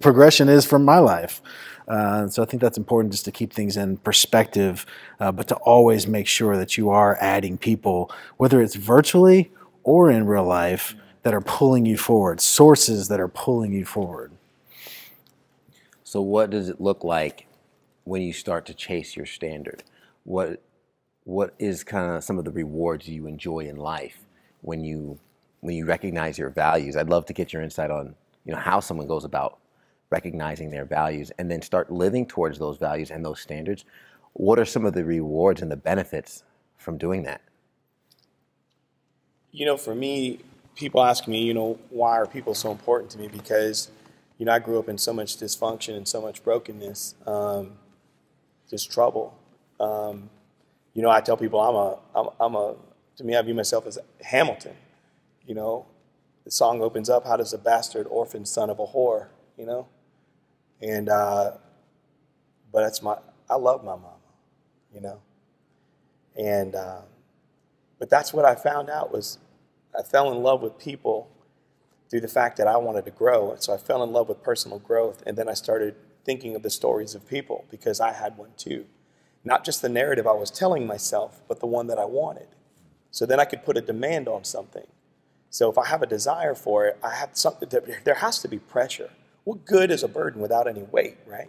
progression is from my life. Uh, so I think that's important just to keep things in perspective, uh, but to always make sure that you are adding people, whether it's virtually or in real life, that are pulling you forward, sources that are pulling you forward. So what does it look like when you start to chase your standard? What what is kind of some of the rewards you enjoy in life when you when you recognize your values? I'd love to get your insight on you know how someone goes about recognizing their values and then start living towards those values and those standards. What are some of the rewards and the benefits from doing that? You know, for me, people ask me, you know, why are people so important to me? Because you know, I grew up in so much dysfunction and so much brokenness, um, just trouble. Um, you know, I tell people I'm a, I'm, I'm a, to me, I view myself as Hamilton. You know, the song opens up, how does a bastard orphan son of a whore, you know? And, uh, but that's my, I love my mama, you know? And, uh, but that's what I found out was I fell in love with people through the fact that I wanted to grow. And so I fell in love with personal growth. And then I started thinking of the stories of people because I had one too. Not just the narrative I was telling myself, but the one that I wanted. So then I could put a demand on something. So if I have a desire for it, I have something, there has to be pressure. What good is a burden without any weight, right?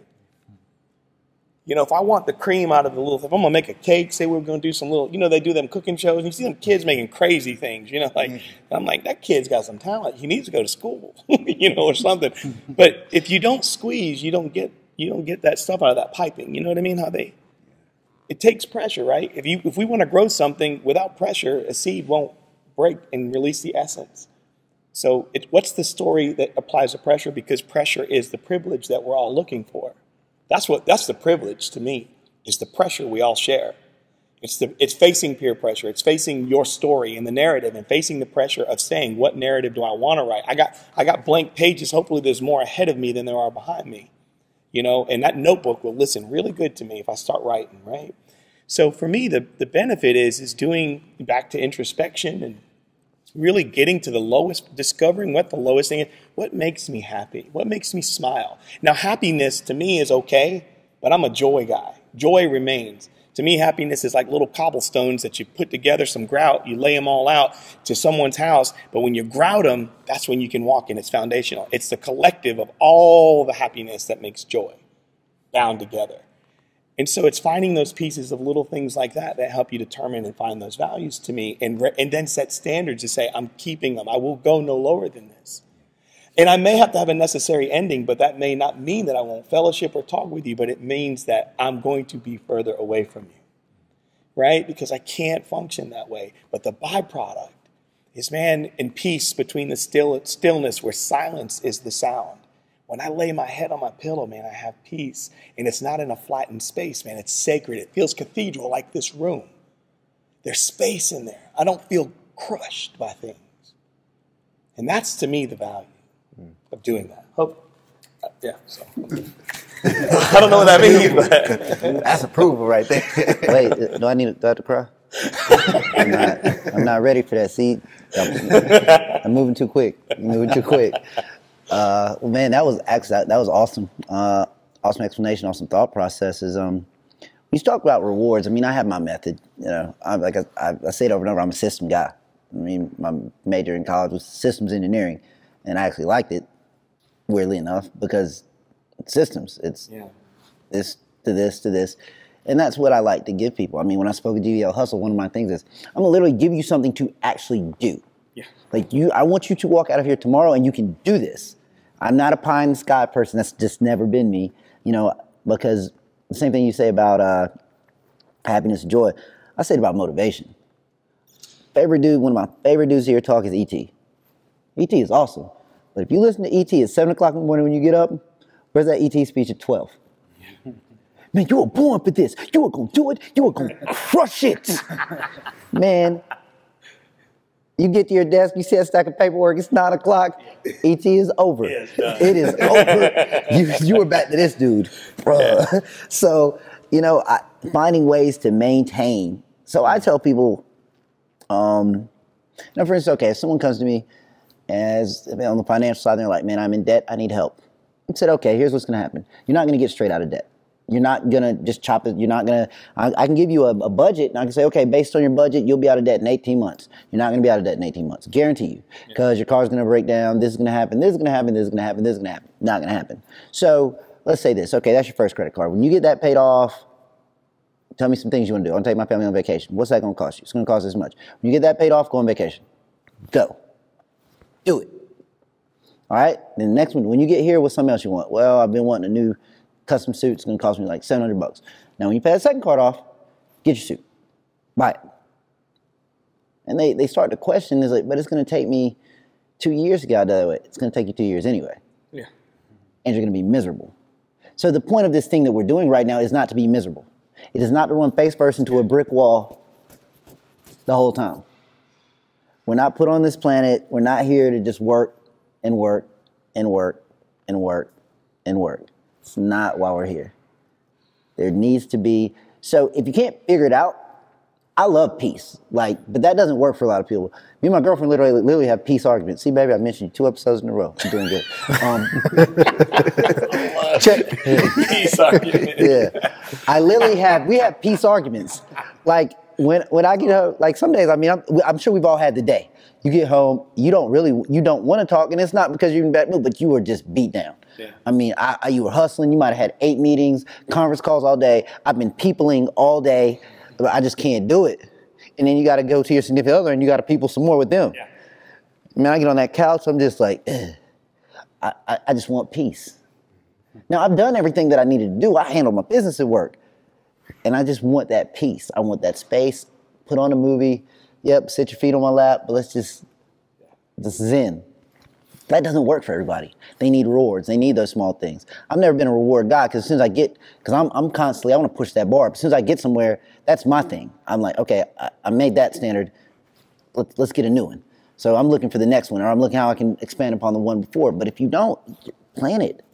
You know, if I want the cream out of the little, if I'm gonna make a cake, say we're gonna do some little, you know, they do them cooking shows, and you see them kids making crazy things. You know, like mm-hmm. I'm like, that kid's got some talent. He needs to go to school, <laughs> you know, or something. but if you don't squeeze, you don't get you don't get that stuff out of that piping. You know what I mean? How they it takes pressure, right? If you if we want to grow something without pressure, a seed won't break and release the essence. So, it, what's the story that applies to pressure? Because pressure is the privilege that we're all looking for. That's what that's the privilege to me. Is the pressure we all share. It's the it's facing peer pressure. It's facing your story and the narrative and facing the pressure of saying what narrative do I want to write. I got I got blank pages. Hopefully there's more ahead of me than there are behind me. You know, and that notebook will listen really good to me if I start writing, right? So for me, the, the benefit is is doing back to introspection and really getting to the lowest, discovering what the lowest thing is. What makes me happy? What makes me smile? Now, happiness to me is okay, but I'm a joy guy. Joy remains. To me, happiness is like little cobblestones that you put together, some grout, you lay them all out to someone's house. But when you grout them, that's when you can walk in. It's foundational. It's the collective of all the happiness that makes joy. bound together. And so it's finding those pieces of little things like that that help you determine and find those values to me and, re- and then set standards to say, I'm keeping them. I will go no lower than this. And I may have to have a necessary ending, but that may not mean that I won't fellowship or talk with you, but it means that I'm going to be further away from you. Right? Because I can't function that way. But the byproduct is, man, in peace between the still, stillness where silence is the sound. When I lay my head on my pillow, man, I have peace. And it's not in a flattened space, man. It's sacred. It feels cathedral like this room. There's space in there. I don't feel crushed by things. And that's to me the value of doing that. Hope, uh, yeah. So. <laughs> I don't know what that means, <laughs> but That's approval right there. <laughs> Wait, uh, do I need do I have to cry? I'm not. I'm not ready for that. See, I'm, I'm moving too quick. I'm moving too quick. Uh, man, that was actually that, that was awesome. Uh, awesome explanation, awesome thought processes. Um, you talk about rewards. I mean, I have my method. You know, I'm like I, I, I say it over and over. I'm a system guy. I mean, my major in college was systems engineering, and I actually liked it. Weirdly enough, because it's systems. It's yeah. this to this to this. And that's what I like to give people. I mean, when I spoke at GVL Hustle, one of my things is I'm gonna literally give you something to actually do. Yeah. Like you, I want you to walk out of here tomorrow and you can do this. I'm not a pie in the sky person. That's just never been me. You know, because the same thing you say about uh, happiness and joy, I say it about motivation. Favorite dude, one of my favorite dudes here talk is ET. ET is awesome. But if you listen to ET at 7 o'clock in the morning when you get up, where's that ET speech at 12? Man, you were born for this. You were gonna do it. You were gonna crush it. <laughs> Man, you get to your desk, you see a stack of paperwork, it's nine o'clock, ET is over. it is over. <laughs> you, you were back to this dude. Bruh. So, you know, I, finding ways to maintain. So I tell people, um, now for instance, okay, if someone comes to me as on the financial side, they're like, man, I'm in debt, I need help. I said, okay, here's what's gonna happen. You're not gonna get straight out of debt. You're not gonna just chop it. You're not gonna. I, I can give you a, a budget, and I can say, okay, based on your budget, you'll be out of debt in 18 months. You're not gonna be out of debt in 18 months, guarantee you, because your car's gonna break down. This is gonna happen. This is gonna happen. This is gonna happen. This is gonna happen. Not gonna happen. So let's say this. Okay, that's your first credit card. When you get that paid off, tell me some things you want to do. I want to take my family on vacation. What's that gonna cost you? It's gonna cost this much. When you get that paid off, go on vacation. Go. Do it. All right. Then the next one, when you get here, what's something else you want? Well, I've been wanting a new custom suit. It's going to cost me like 700 bucks. Now, when you pay that second card off, get your suit. Buy it. And they, they start to question, is like, but it's going to take me two years to get out of way. It's going to take you two years anyway. Yeah. And you're going to be miserable. So the point of this thing that we're doing right now is not to be miserable. It is not to run face first into a brick wall the whole time. We're not put on this planet. We're not here to just work and work and work and work and work. It's not why we're here. There needs to be. So if you can't figure it out, I love peace. Like, but that doesn't work for a lot of people. Me and my girlfriend literally literally have peace arguments. See, baby, I mentioned you two episodes in a row. I'm doing good. <laughs> Um, check. <laughs> Peace argument. yeah. I literally have we have peace arguments. Like when when I get home, like some days, I mean, I'm, I'm sure we've all had the day. You get home, you don't really you don't want to talk, and it's not because you're in bad mood, but you are just beat down. Yeah. I mean, I, I, you were hustling. You might have had eight meetings, conference calls all day. I've been peopling all day. But I just can't do it. And then you got to go to your significant other, and you got to people some more with them. Yeah. Man, I get on that couch, I'm just like, I, I, I just want peace. Now, I've done everything that I needed to do. I handle my business at work. And I just want that peace. I want that space. Put on a movie. Yep, sit your feet on my lap, but let's just, just zen. That doesn't work for everybody. They need rewards. They need those small things. I've never been a reward guy because as soon as I get, because I'm, I'm constantly, I want to push that bar. But as soon as I get somewhere, that's my thing. I'm like, okay, I, I made that standard. Let's, let's get a new one. So I'm looking for the next one, or I'm looking how I can expand upon the one before. But if you don't, plan it,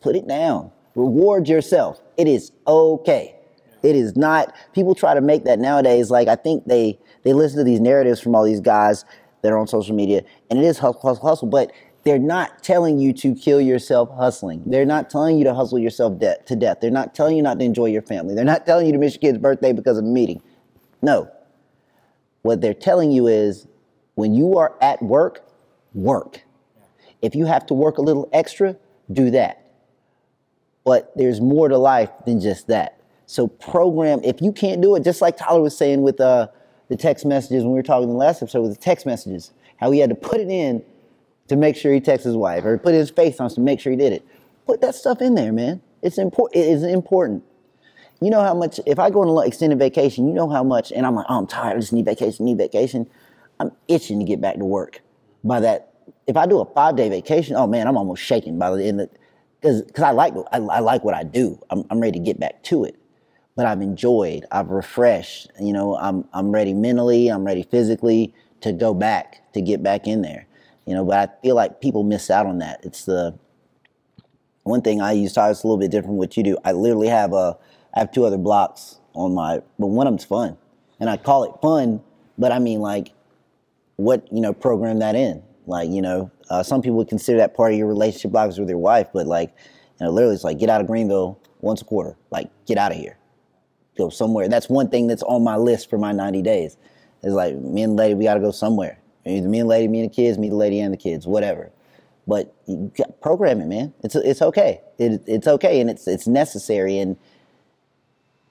put it down, reward yourself. It is okay. It is not. People try to make that nowadays. Like I think they they listen to these narratives from all these guys that are on social media, and it is hustle, hustle, hustle. But they're not telling you to kill yourself hustling. They're not telling you to hustle yourself de- to death. They're not telling you not to enjoy your family. They're not telling you to miss your kid's birthday because of a meeting. No. What they're telling you is when you are at work, work. If you have to work a little extra, do that. but there's more to life than just that. So program if you can't do it, just like Tyler was saying with uh, the text messages when we were talking in the last episode with the text messages, how he had to put it in to make sure he texts his wife or put his face on to make sure he did it. Put that stuff in there, man. It's important. It is important. You know how much if I go on an extended vacation, you know how much, and I'm like, oh, I'm tired. I just need vacation. Need vacation. I'm itching to get back to work. By that, if I do a five day vacation, oh man, I'm almost shaking by the end. Because because I like I, I like what I do. I'm I'm ready to get back to it. But I've enjoyed. I've refreshed. You know, I'm I'm ready mentally. I'm ready physically to go back to get back in there. You know, but I feel like people miss out on that. It's the one thing I use. It's a little bit different from what you do. I literally have a I have two other blocks on my, but one of them's fun, and I call it fun. But I mean, like, what you know, program that in. Like, you know, uh, some people would consider that part of your relationship blocks with your wife, but like, you know, literally, it's like get out of Greenville once a quarter. Like, get out of here, go somewhere. That's one thing that's on my list for my 90 days. It's like me and lady, we got to go somewhere. Me and the lady, me and the kids, me the lady and the kids, whatever. But program it, man. It's it's okay. It, it's okay, and it's it's necessary. And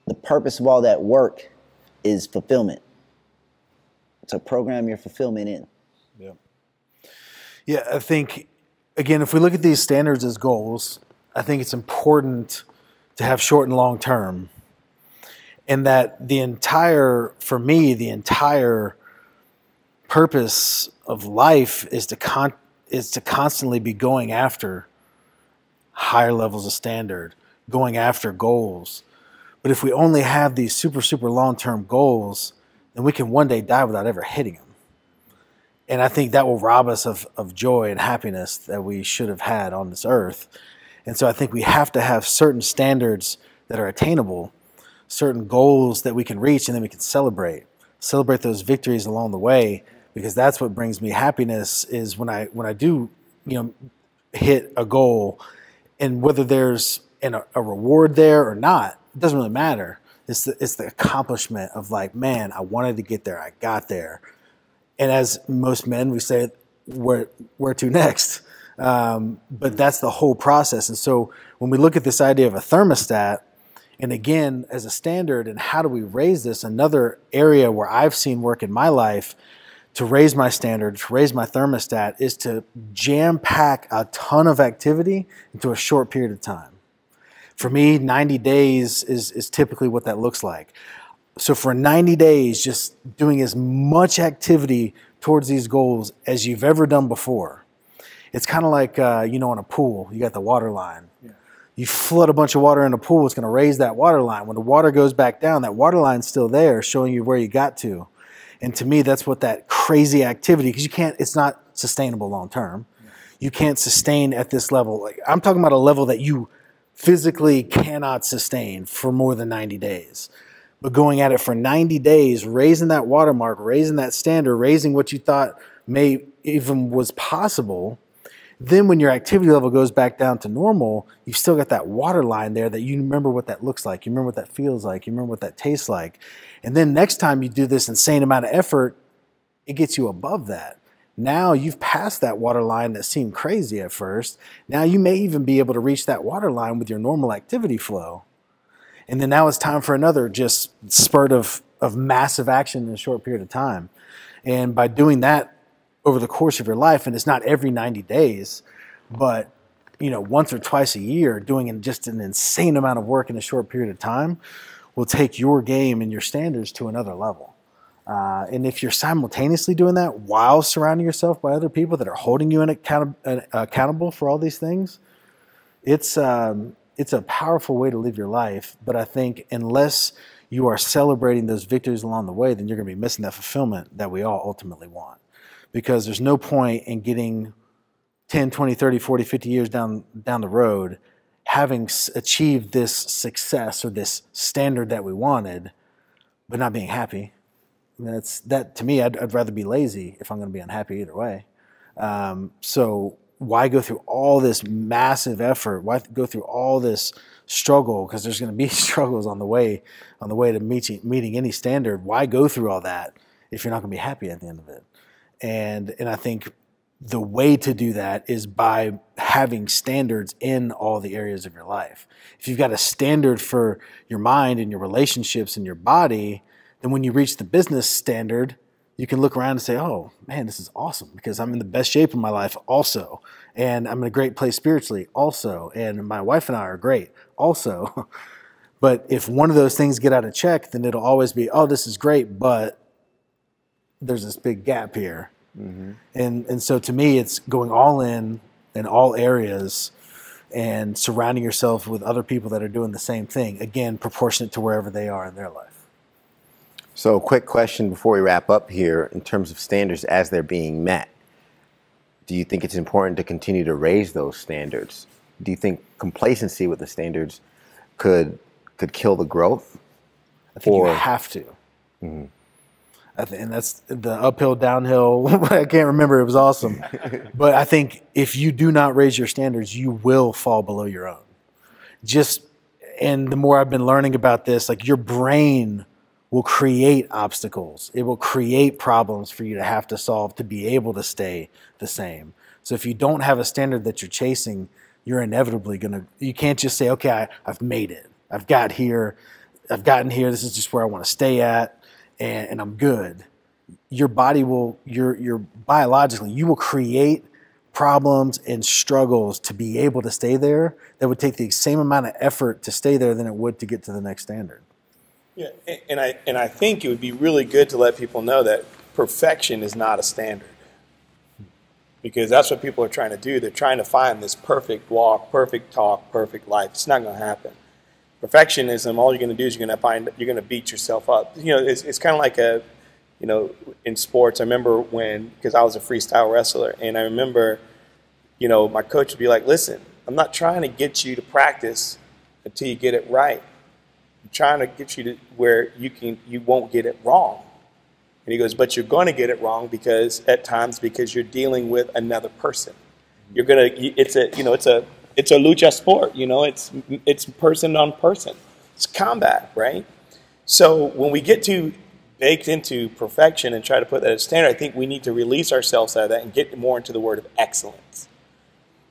the purpose of all that work is fulfillment. So program your fulfillment in. Yeah. Yeah, I think again, if we look at these standards as goals, I think it's important to have short and long term. And that the entire, for me, the entire purpose of life is to con- is to constantly be going after higher levels of standard, going after goals, but if we only have these super, super long term goals, then we can one day die without ever hitting them. And I think that will rob us of, of joy and happiness that we should have had on this earth. And so I think we have to have certain standards that are attainable, certain goals that we can reach, and then we can celebrate. Celebrate those victories along the way, because that's what brings me happiness is when I when I do, you know, hit a goal and whether there's an, a reward there or not, it doesn't really matter. It's the, it's the accomplishment of like, man, I wanted to get there. I got there. And as most men, we say, where, where to next? Um, but that's the whole process. And so when we look at this idea of a thermostat, and again, as a standard, and how do we raise this? Another area where I've seen work in my life to raise my standard, to raise my thermostat, is to jam pack a ton of activity into a short period of time. For me, 90 days is, is typically what that looks like. So for 90 days, just doing as much activity towards these goals as you've ever done before. It's kind of like, uh, you know, in a pool, you got the water line. Yeah. You flood a bunch of water in a pool, it's going to raise that water line. When the water goes back down, that water line's still there, showing you where you got to. And to me, that's what that crazy activity, because you can't, it's not sustainable long term. You can't sustain at this level. Like I'm talking about a level that you physically cannot sustain for more than 90 days. But going at it for 90 days, raising that watermark, raising that standard, raising what you thought may even was possible, then when your activity level goes back down to normal, you've still got that water line there that you remember what that looks like, you remember what that feels like, you remember what that tastes like. And then next time you do this insane amount of effort, it gets you above that. Now you've passed that water line that seemed crazy at first. Now you may even be able to reach that water line with your normal activity flow. And then now it's time for another just spurt of, of massive action in a short period of time. And by doing that over the course of your life, and it's not every 90 days, but you know, once or twice a year, doing just an insane amount of work in a short period of time will take your game and your standards to another level. Uh, and if you're simultaneously doing that while surrounding yourself by other people that are holding you account- uh, accountable for all these things, it's um, it's a powerful way to live your life. But I think unless you are celebrating those victories along the way, then you're going to be missing that fulfillment that we all ultimately want. Because there's no point in getting 10, 20, 30, 40, 50 years down down the road having achieved this success or this standard that we wanted, but not being happy that's that to me. I'd, I'd rather be lazy if I'm going to be unhappy either way. Um, so why go through all this massive effort? Why go through all this struggle? Because there's going to be <laughs> struggles on the way on the way to meeting meeting any standard. Why go through all that if you're not going to be happy at the end of it? And and I think the way to do that is by having standards in all the areas of your life. If you've got a standard for your mind and your relationships and your body, then when you reach the business standard, you can look around and say, oh man, this is awesome because I'm in the best shape of my life also. And I'm in a great place spiritually also. And my wife and I are great also. <laughs> but if one of those things get out of check, then it'll always be, oh, this is great, but there's this big gap here. Mm-hmm. And, and so to me, it's going all in in all areas and surrounding yourself with other people that are doing the same thing, again, proportionate to wherever they are in their life. So, a quick question before we wrap up here in terms of standards as they're being met. Do you think it's important to continue to raise those standards? Do you think complacency with the standards could could kill the growth? I think or, you have to. Mm-hmm. Th- and that's the uphill, downhill. <laughs> I can't remember. It was awesome. <laughs> but I think if you do not raise your standards, you will fall below your own. Just, and the more I've been learning about this, like your brain will create obstacles. It will create problems for you to have to solve to be able to stay the same. So if you don't have a standard that you're chasing, you're inevitably going to, you can't just say, okay, I, have made it. I've got here. I've gotten here. This is just where I want to stay at and, and I'm good. Your body will, your, your biologically, you will create problems and struggles to be able to stay there that would take the same amount of effort to stay there than it would to get to the next standard. Yeah, and I and I think it would be really good to let people know that perfection is not a standard. Because that's what people are trying to do. They're trying to find this perfect walk, perfect talk, perfect life. It's not going to happen. Perfectionism, all you're going to do is you're going to find you're going to beat yourself up. You know, it's, it's kind of like a, you know, in sports. I remember when because I was a freestyle wrestler, and I remember, you know, my coach would be like, "Listen, I'm not trying to get you to practice until you get it right." I'm trying to get you to where you can you won't get it wrong. And he goes, but you're going to get it wrong because at times because you're dealing with another person. You're gonna it's a you know it's a it's a lucha sport. You know it's it's person on person. It's combat, right? So when we get to baked into perfection and try to put that as standard, I think we need to release ourselves out of that and get more into the word of excellence.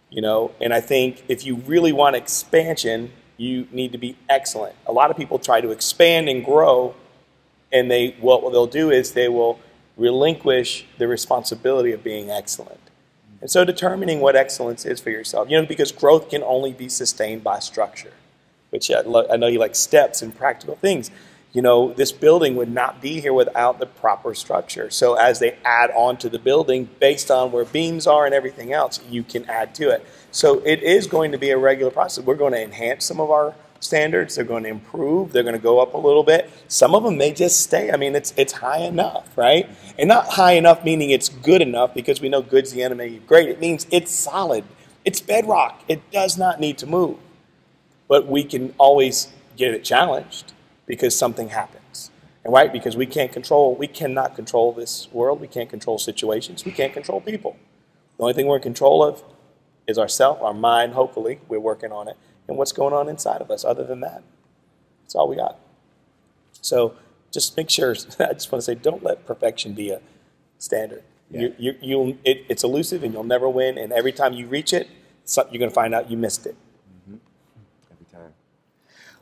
You know, and I think if you really want expansion, you need to be excellent. A lot of people try to expand and grow, and they what they'll do is they will relinquish the responsibility of being excellent. And so determining what excellence is for yourself, you know, because growth can only be sustained by structure, which I, I know you like steps and practical things you know, this building would not be here without the proper structure. So as they add on to the building, based on where beams are and everything else, you can add to it. So it is going to be a regular process. We're going to enhance some of our standards. They're going to improve. They're going to go up a little bit. Some of them may just stay. I mean, it's it's high enough, right? And not high enough meaning it's good enough because we know good's the enemy of great. It means it's solid. It's bedrock. It does not need to move. But we can always get it challenged because something happens. And right, because we can't control, we cannot control this world. We can't control situations. We can't control people. The only thing we're in control of is ourself, our mind, hopefully. We're working on it. And what's going on inside of us. Other than that, that's all we got. So just make sure, <laughs> I just want to say, don't let perfection be a standard. Yeah. You, you, it, it's elusive and you'll never win. And every time you reach it, you're going to find out you missed it. Mm-hmm. Every time.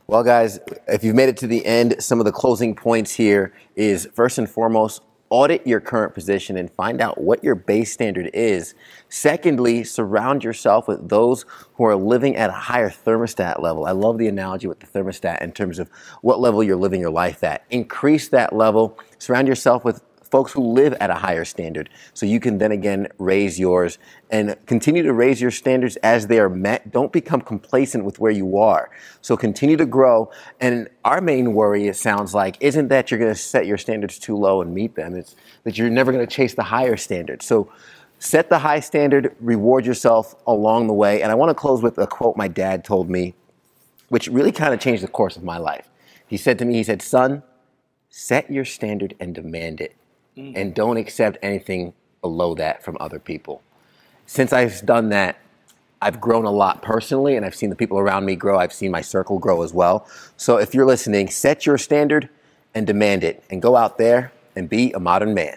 Well, guys, if you've made it to the end, some of the closing points here is first and foremost, audit your current position and find out what your base standard is. Secondly, surround yourself with those who are living at a higher thermostat level. I love the analogy with the thermostat in terms of what level you're living your life at. Increase that level. Surround yourself with folks who live at a higher standard. So you can then again raise yours and continue to raise your standards as they are met. Don't become complacent with where you are. So continue to grow. And our main worry, it sounds like, isn't that you're going to set your standards too low and meet them. It's that you're never going to chase the higher standard. So set the high standard, reward yourself along the way. And I want to close with a quote my dad told me, which really kind of changed the course of my life. He said to me, he said, son, set your standard and demand it mm. and don't accept anything below that from other people. Since I've done that, I've grown a lot personally and I've seen the people around me grow. I've seen my circle grow as well. So if you're listening, set your standard and demand it and go out there and be a modern man.